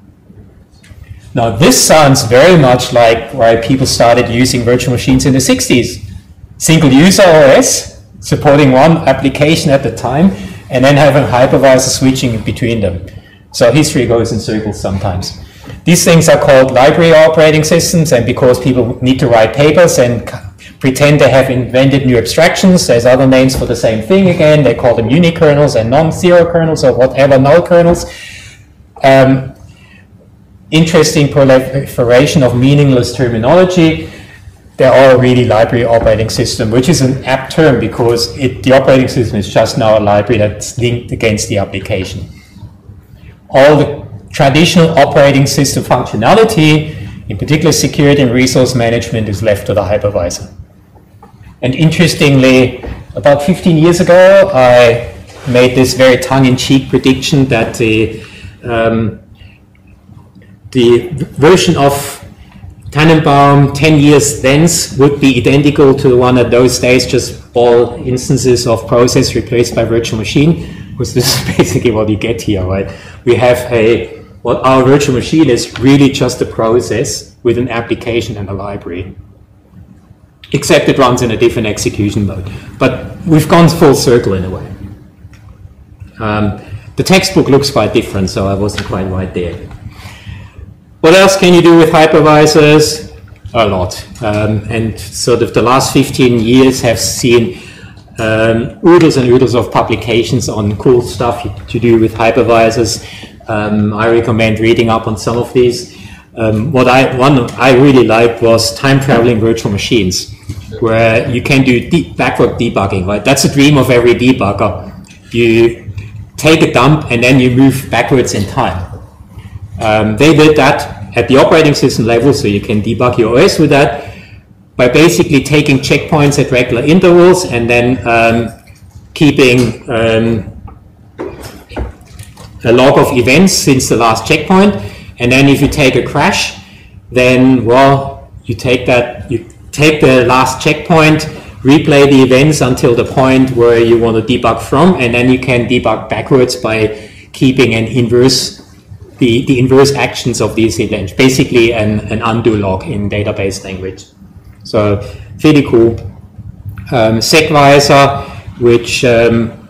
Now, this sounds very much like why people started using virtual machines in the 60s. Single user OS, supporting one application at a time, and then having hypervisor switching between them. So history goes in circles sometimes. These things are called library operating systems, and because people need to write papers and pretend they have invented new abstractions, there's other names for the same thing again. They call them unikernels and non-zero kernels or whatever null kernels. Um, interesting proliferation of meaningless terminology. There are really library operating system, which is an apt term because it, the operating system is just now a library that's linked against the application. All the traditional operating system functionality, in particular security and resource management, is left to the hypervisor. And interestingly, about 15 years ago, I made this very tongue-in-cheek prediction that the um, the version of Tanenbaum 10 years thence would be identical to the one at those days, just all instances of process replaced by virtual machine, because this is basically what you get here, right? We have a, what our virtual machine is really just a process with an application and a library except it runs in a different execution mode. But we've gone full circle in a way. Um, the textbook looks quite different, so I wasn't quite right there. What else can you do with hypervisors? A lot. Um, and sort of the last 15 years have seen um, oodles and oodles of publications on cool stuff to do with hypervisors. Um, I recommend reading up on some of these. Um, what I one I really liked was time traveling virtual machines, where you can do deep backward debugging. Right, that's a dream of every debugger. You take a dump and then you move backwards in time. Um, they did that at the operating system level, so you can debug your OS with that by basically taking checkpoints at regular intervals and then um, keeping um, a log of events since the last checkpoint and then if you take a crash, then, well, you take that, you take the last checkpoint, replay the events until the point where you want to debug from, and then you can debug backwards by keeping an inverse, the, the inverse actions of these events, basically an, an undo log in database language. So pretty cool. Um, SecVisor, which um,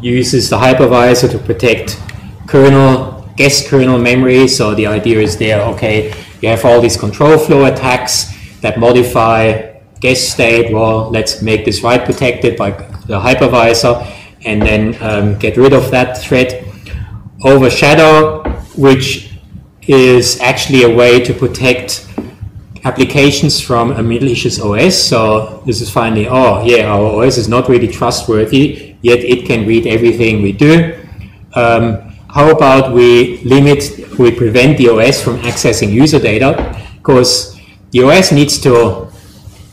uses the hypervisor to protect kernel guest kernel memory. So the idea is there, okay, you have all these control flow attacks that modify guest state. Well, let's make this write protected by the hypervisor and then um, get rid of that thread. Overshadow, which is actually a way to protect applications from a malicious OS. So this is finally, oh yeah, our OS is not really trustworthy, yet it can read everything we do. Um, how about we limit, we prevent the OS from accessing user data? Because the OS needs to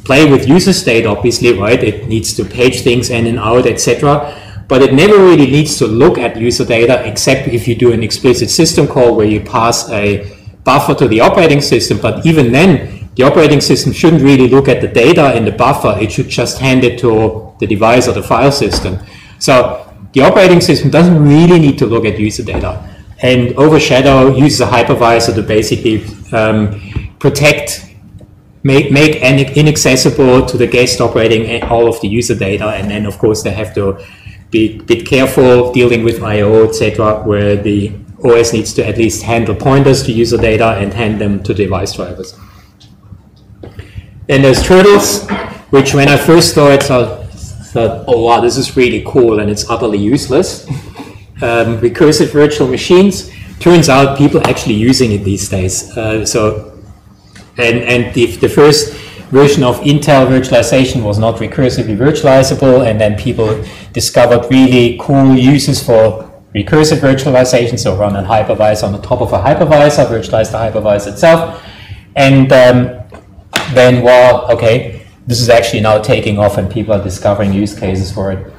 play with user state, obviously, right? It needs to page things in and out, etc. But it never really needs to look at user data except if you do an explicit system call where you pass a buffer to the operating system. But even then, the operating system shouldn't really look at the data in the buffer. It should just hand it to the device or the file system. So the operating system doesn't really need to look at user data. And Overshadow uses a hypervisor to basically um, protect, make, make inaccessible to the guest operating all of the user data. And then, of course, they have to be bit careful dealing with I.O., etc., where the OS needs to at least handle pointers to user data and hand them to device drivers. Then there's Turtles, which when I first saw it, I thought, oh wow, this is really cool and it's utterly useless. Um, recursive virtual machines. Turns out people are actually using it these days. Uh, so, and and the, the first version of Intel virtualization was not recursively virtualizable, and then people discovered really cool uses for recursive virtualization. So run a hypervisor on the top of a hypervisor, virtualize the hypervisor itself, and um, then well, okay, this is actually now taking off and people are discovering use cases for it.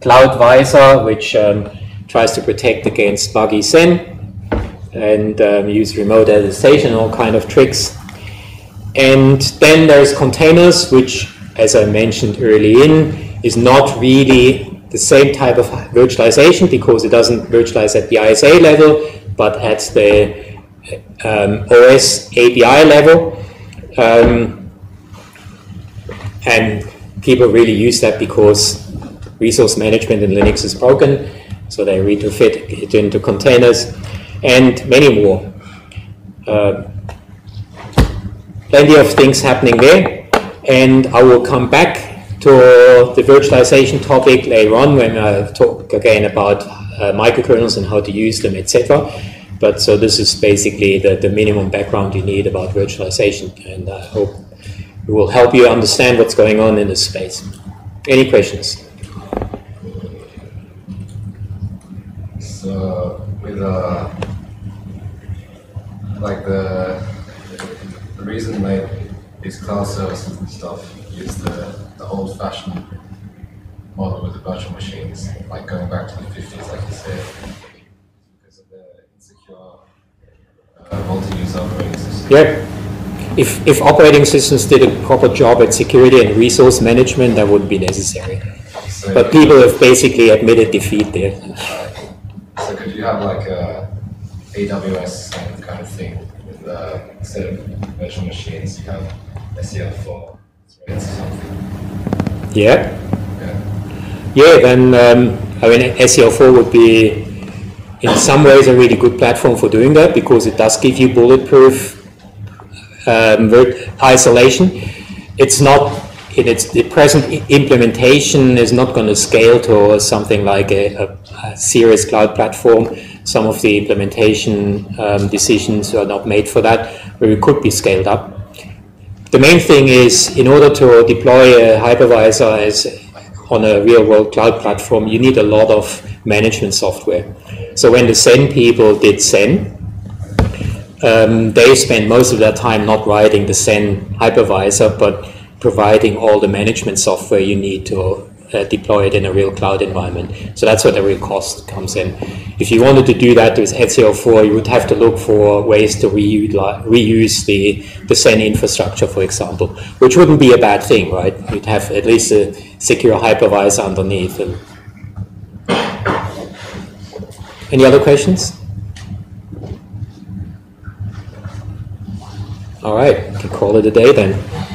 CloudVisor, which um, tries to protect against buggy Xen and um, use remote attestation, all kind of tricks. And then there's containers, which, as I mentioned early in, is not really the same type of virtualization because it doesn't virtualize at the ISA level, but at the um, OS API level. Um, and people really use that because resource management in Linux is broken, so they retrofit it into containers and many more. Uh, plenty of things happening there, and I will come back to the virtualization topic later on when I talk again about uh, microkernels and how to use them, etc. But so this is basically the, the minimum background you need about virtualization, and I hope it will help you understand what's going on in this space. Any questions? So with uh, like the the reason like these cloud services and stuff use the, the old-fashioned model with the virtual machines, like going back to the 50s, like you said, because of the insecure uh, multi-use operating system. Yeah. If, if operating systems did a proper job at security and resource management, that wouldn't be necessary. So, But people have basically admitted defeat there. so could you have like a AWS kind of thing with uh, instead of virtual machines, you have seL4 threads or something? Yeah. Yeah. Yeah, then um, I mean seL4 would be in some ways a really good platform for doing that because it does give you bulletproof um, isolation. It's not in its the present implementation is not going to scale to something like a, a, a serious cloud platform. Some of the implementation um, decisions are not made for that, where it could be scaled up. The main thing is, in order to deploy a hypervisor as on a real-world cloud platform, you need a lot of management software. So when the Xen people did Xen, um, they spent most of their time not writing the Xen hypervisor, but providing all the management software you need to uh, deploy it in a real cloud environment. So that's where the real cost comes in. If you wanted to do that with seL4, you would have to look for ways to reuse the, the Xen infrastructure, for example, which wouldn't be a bad thing, right? You'd have at least a secure hypervisor underneath. And Any other questions? All right, can call it a day then.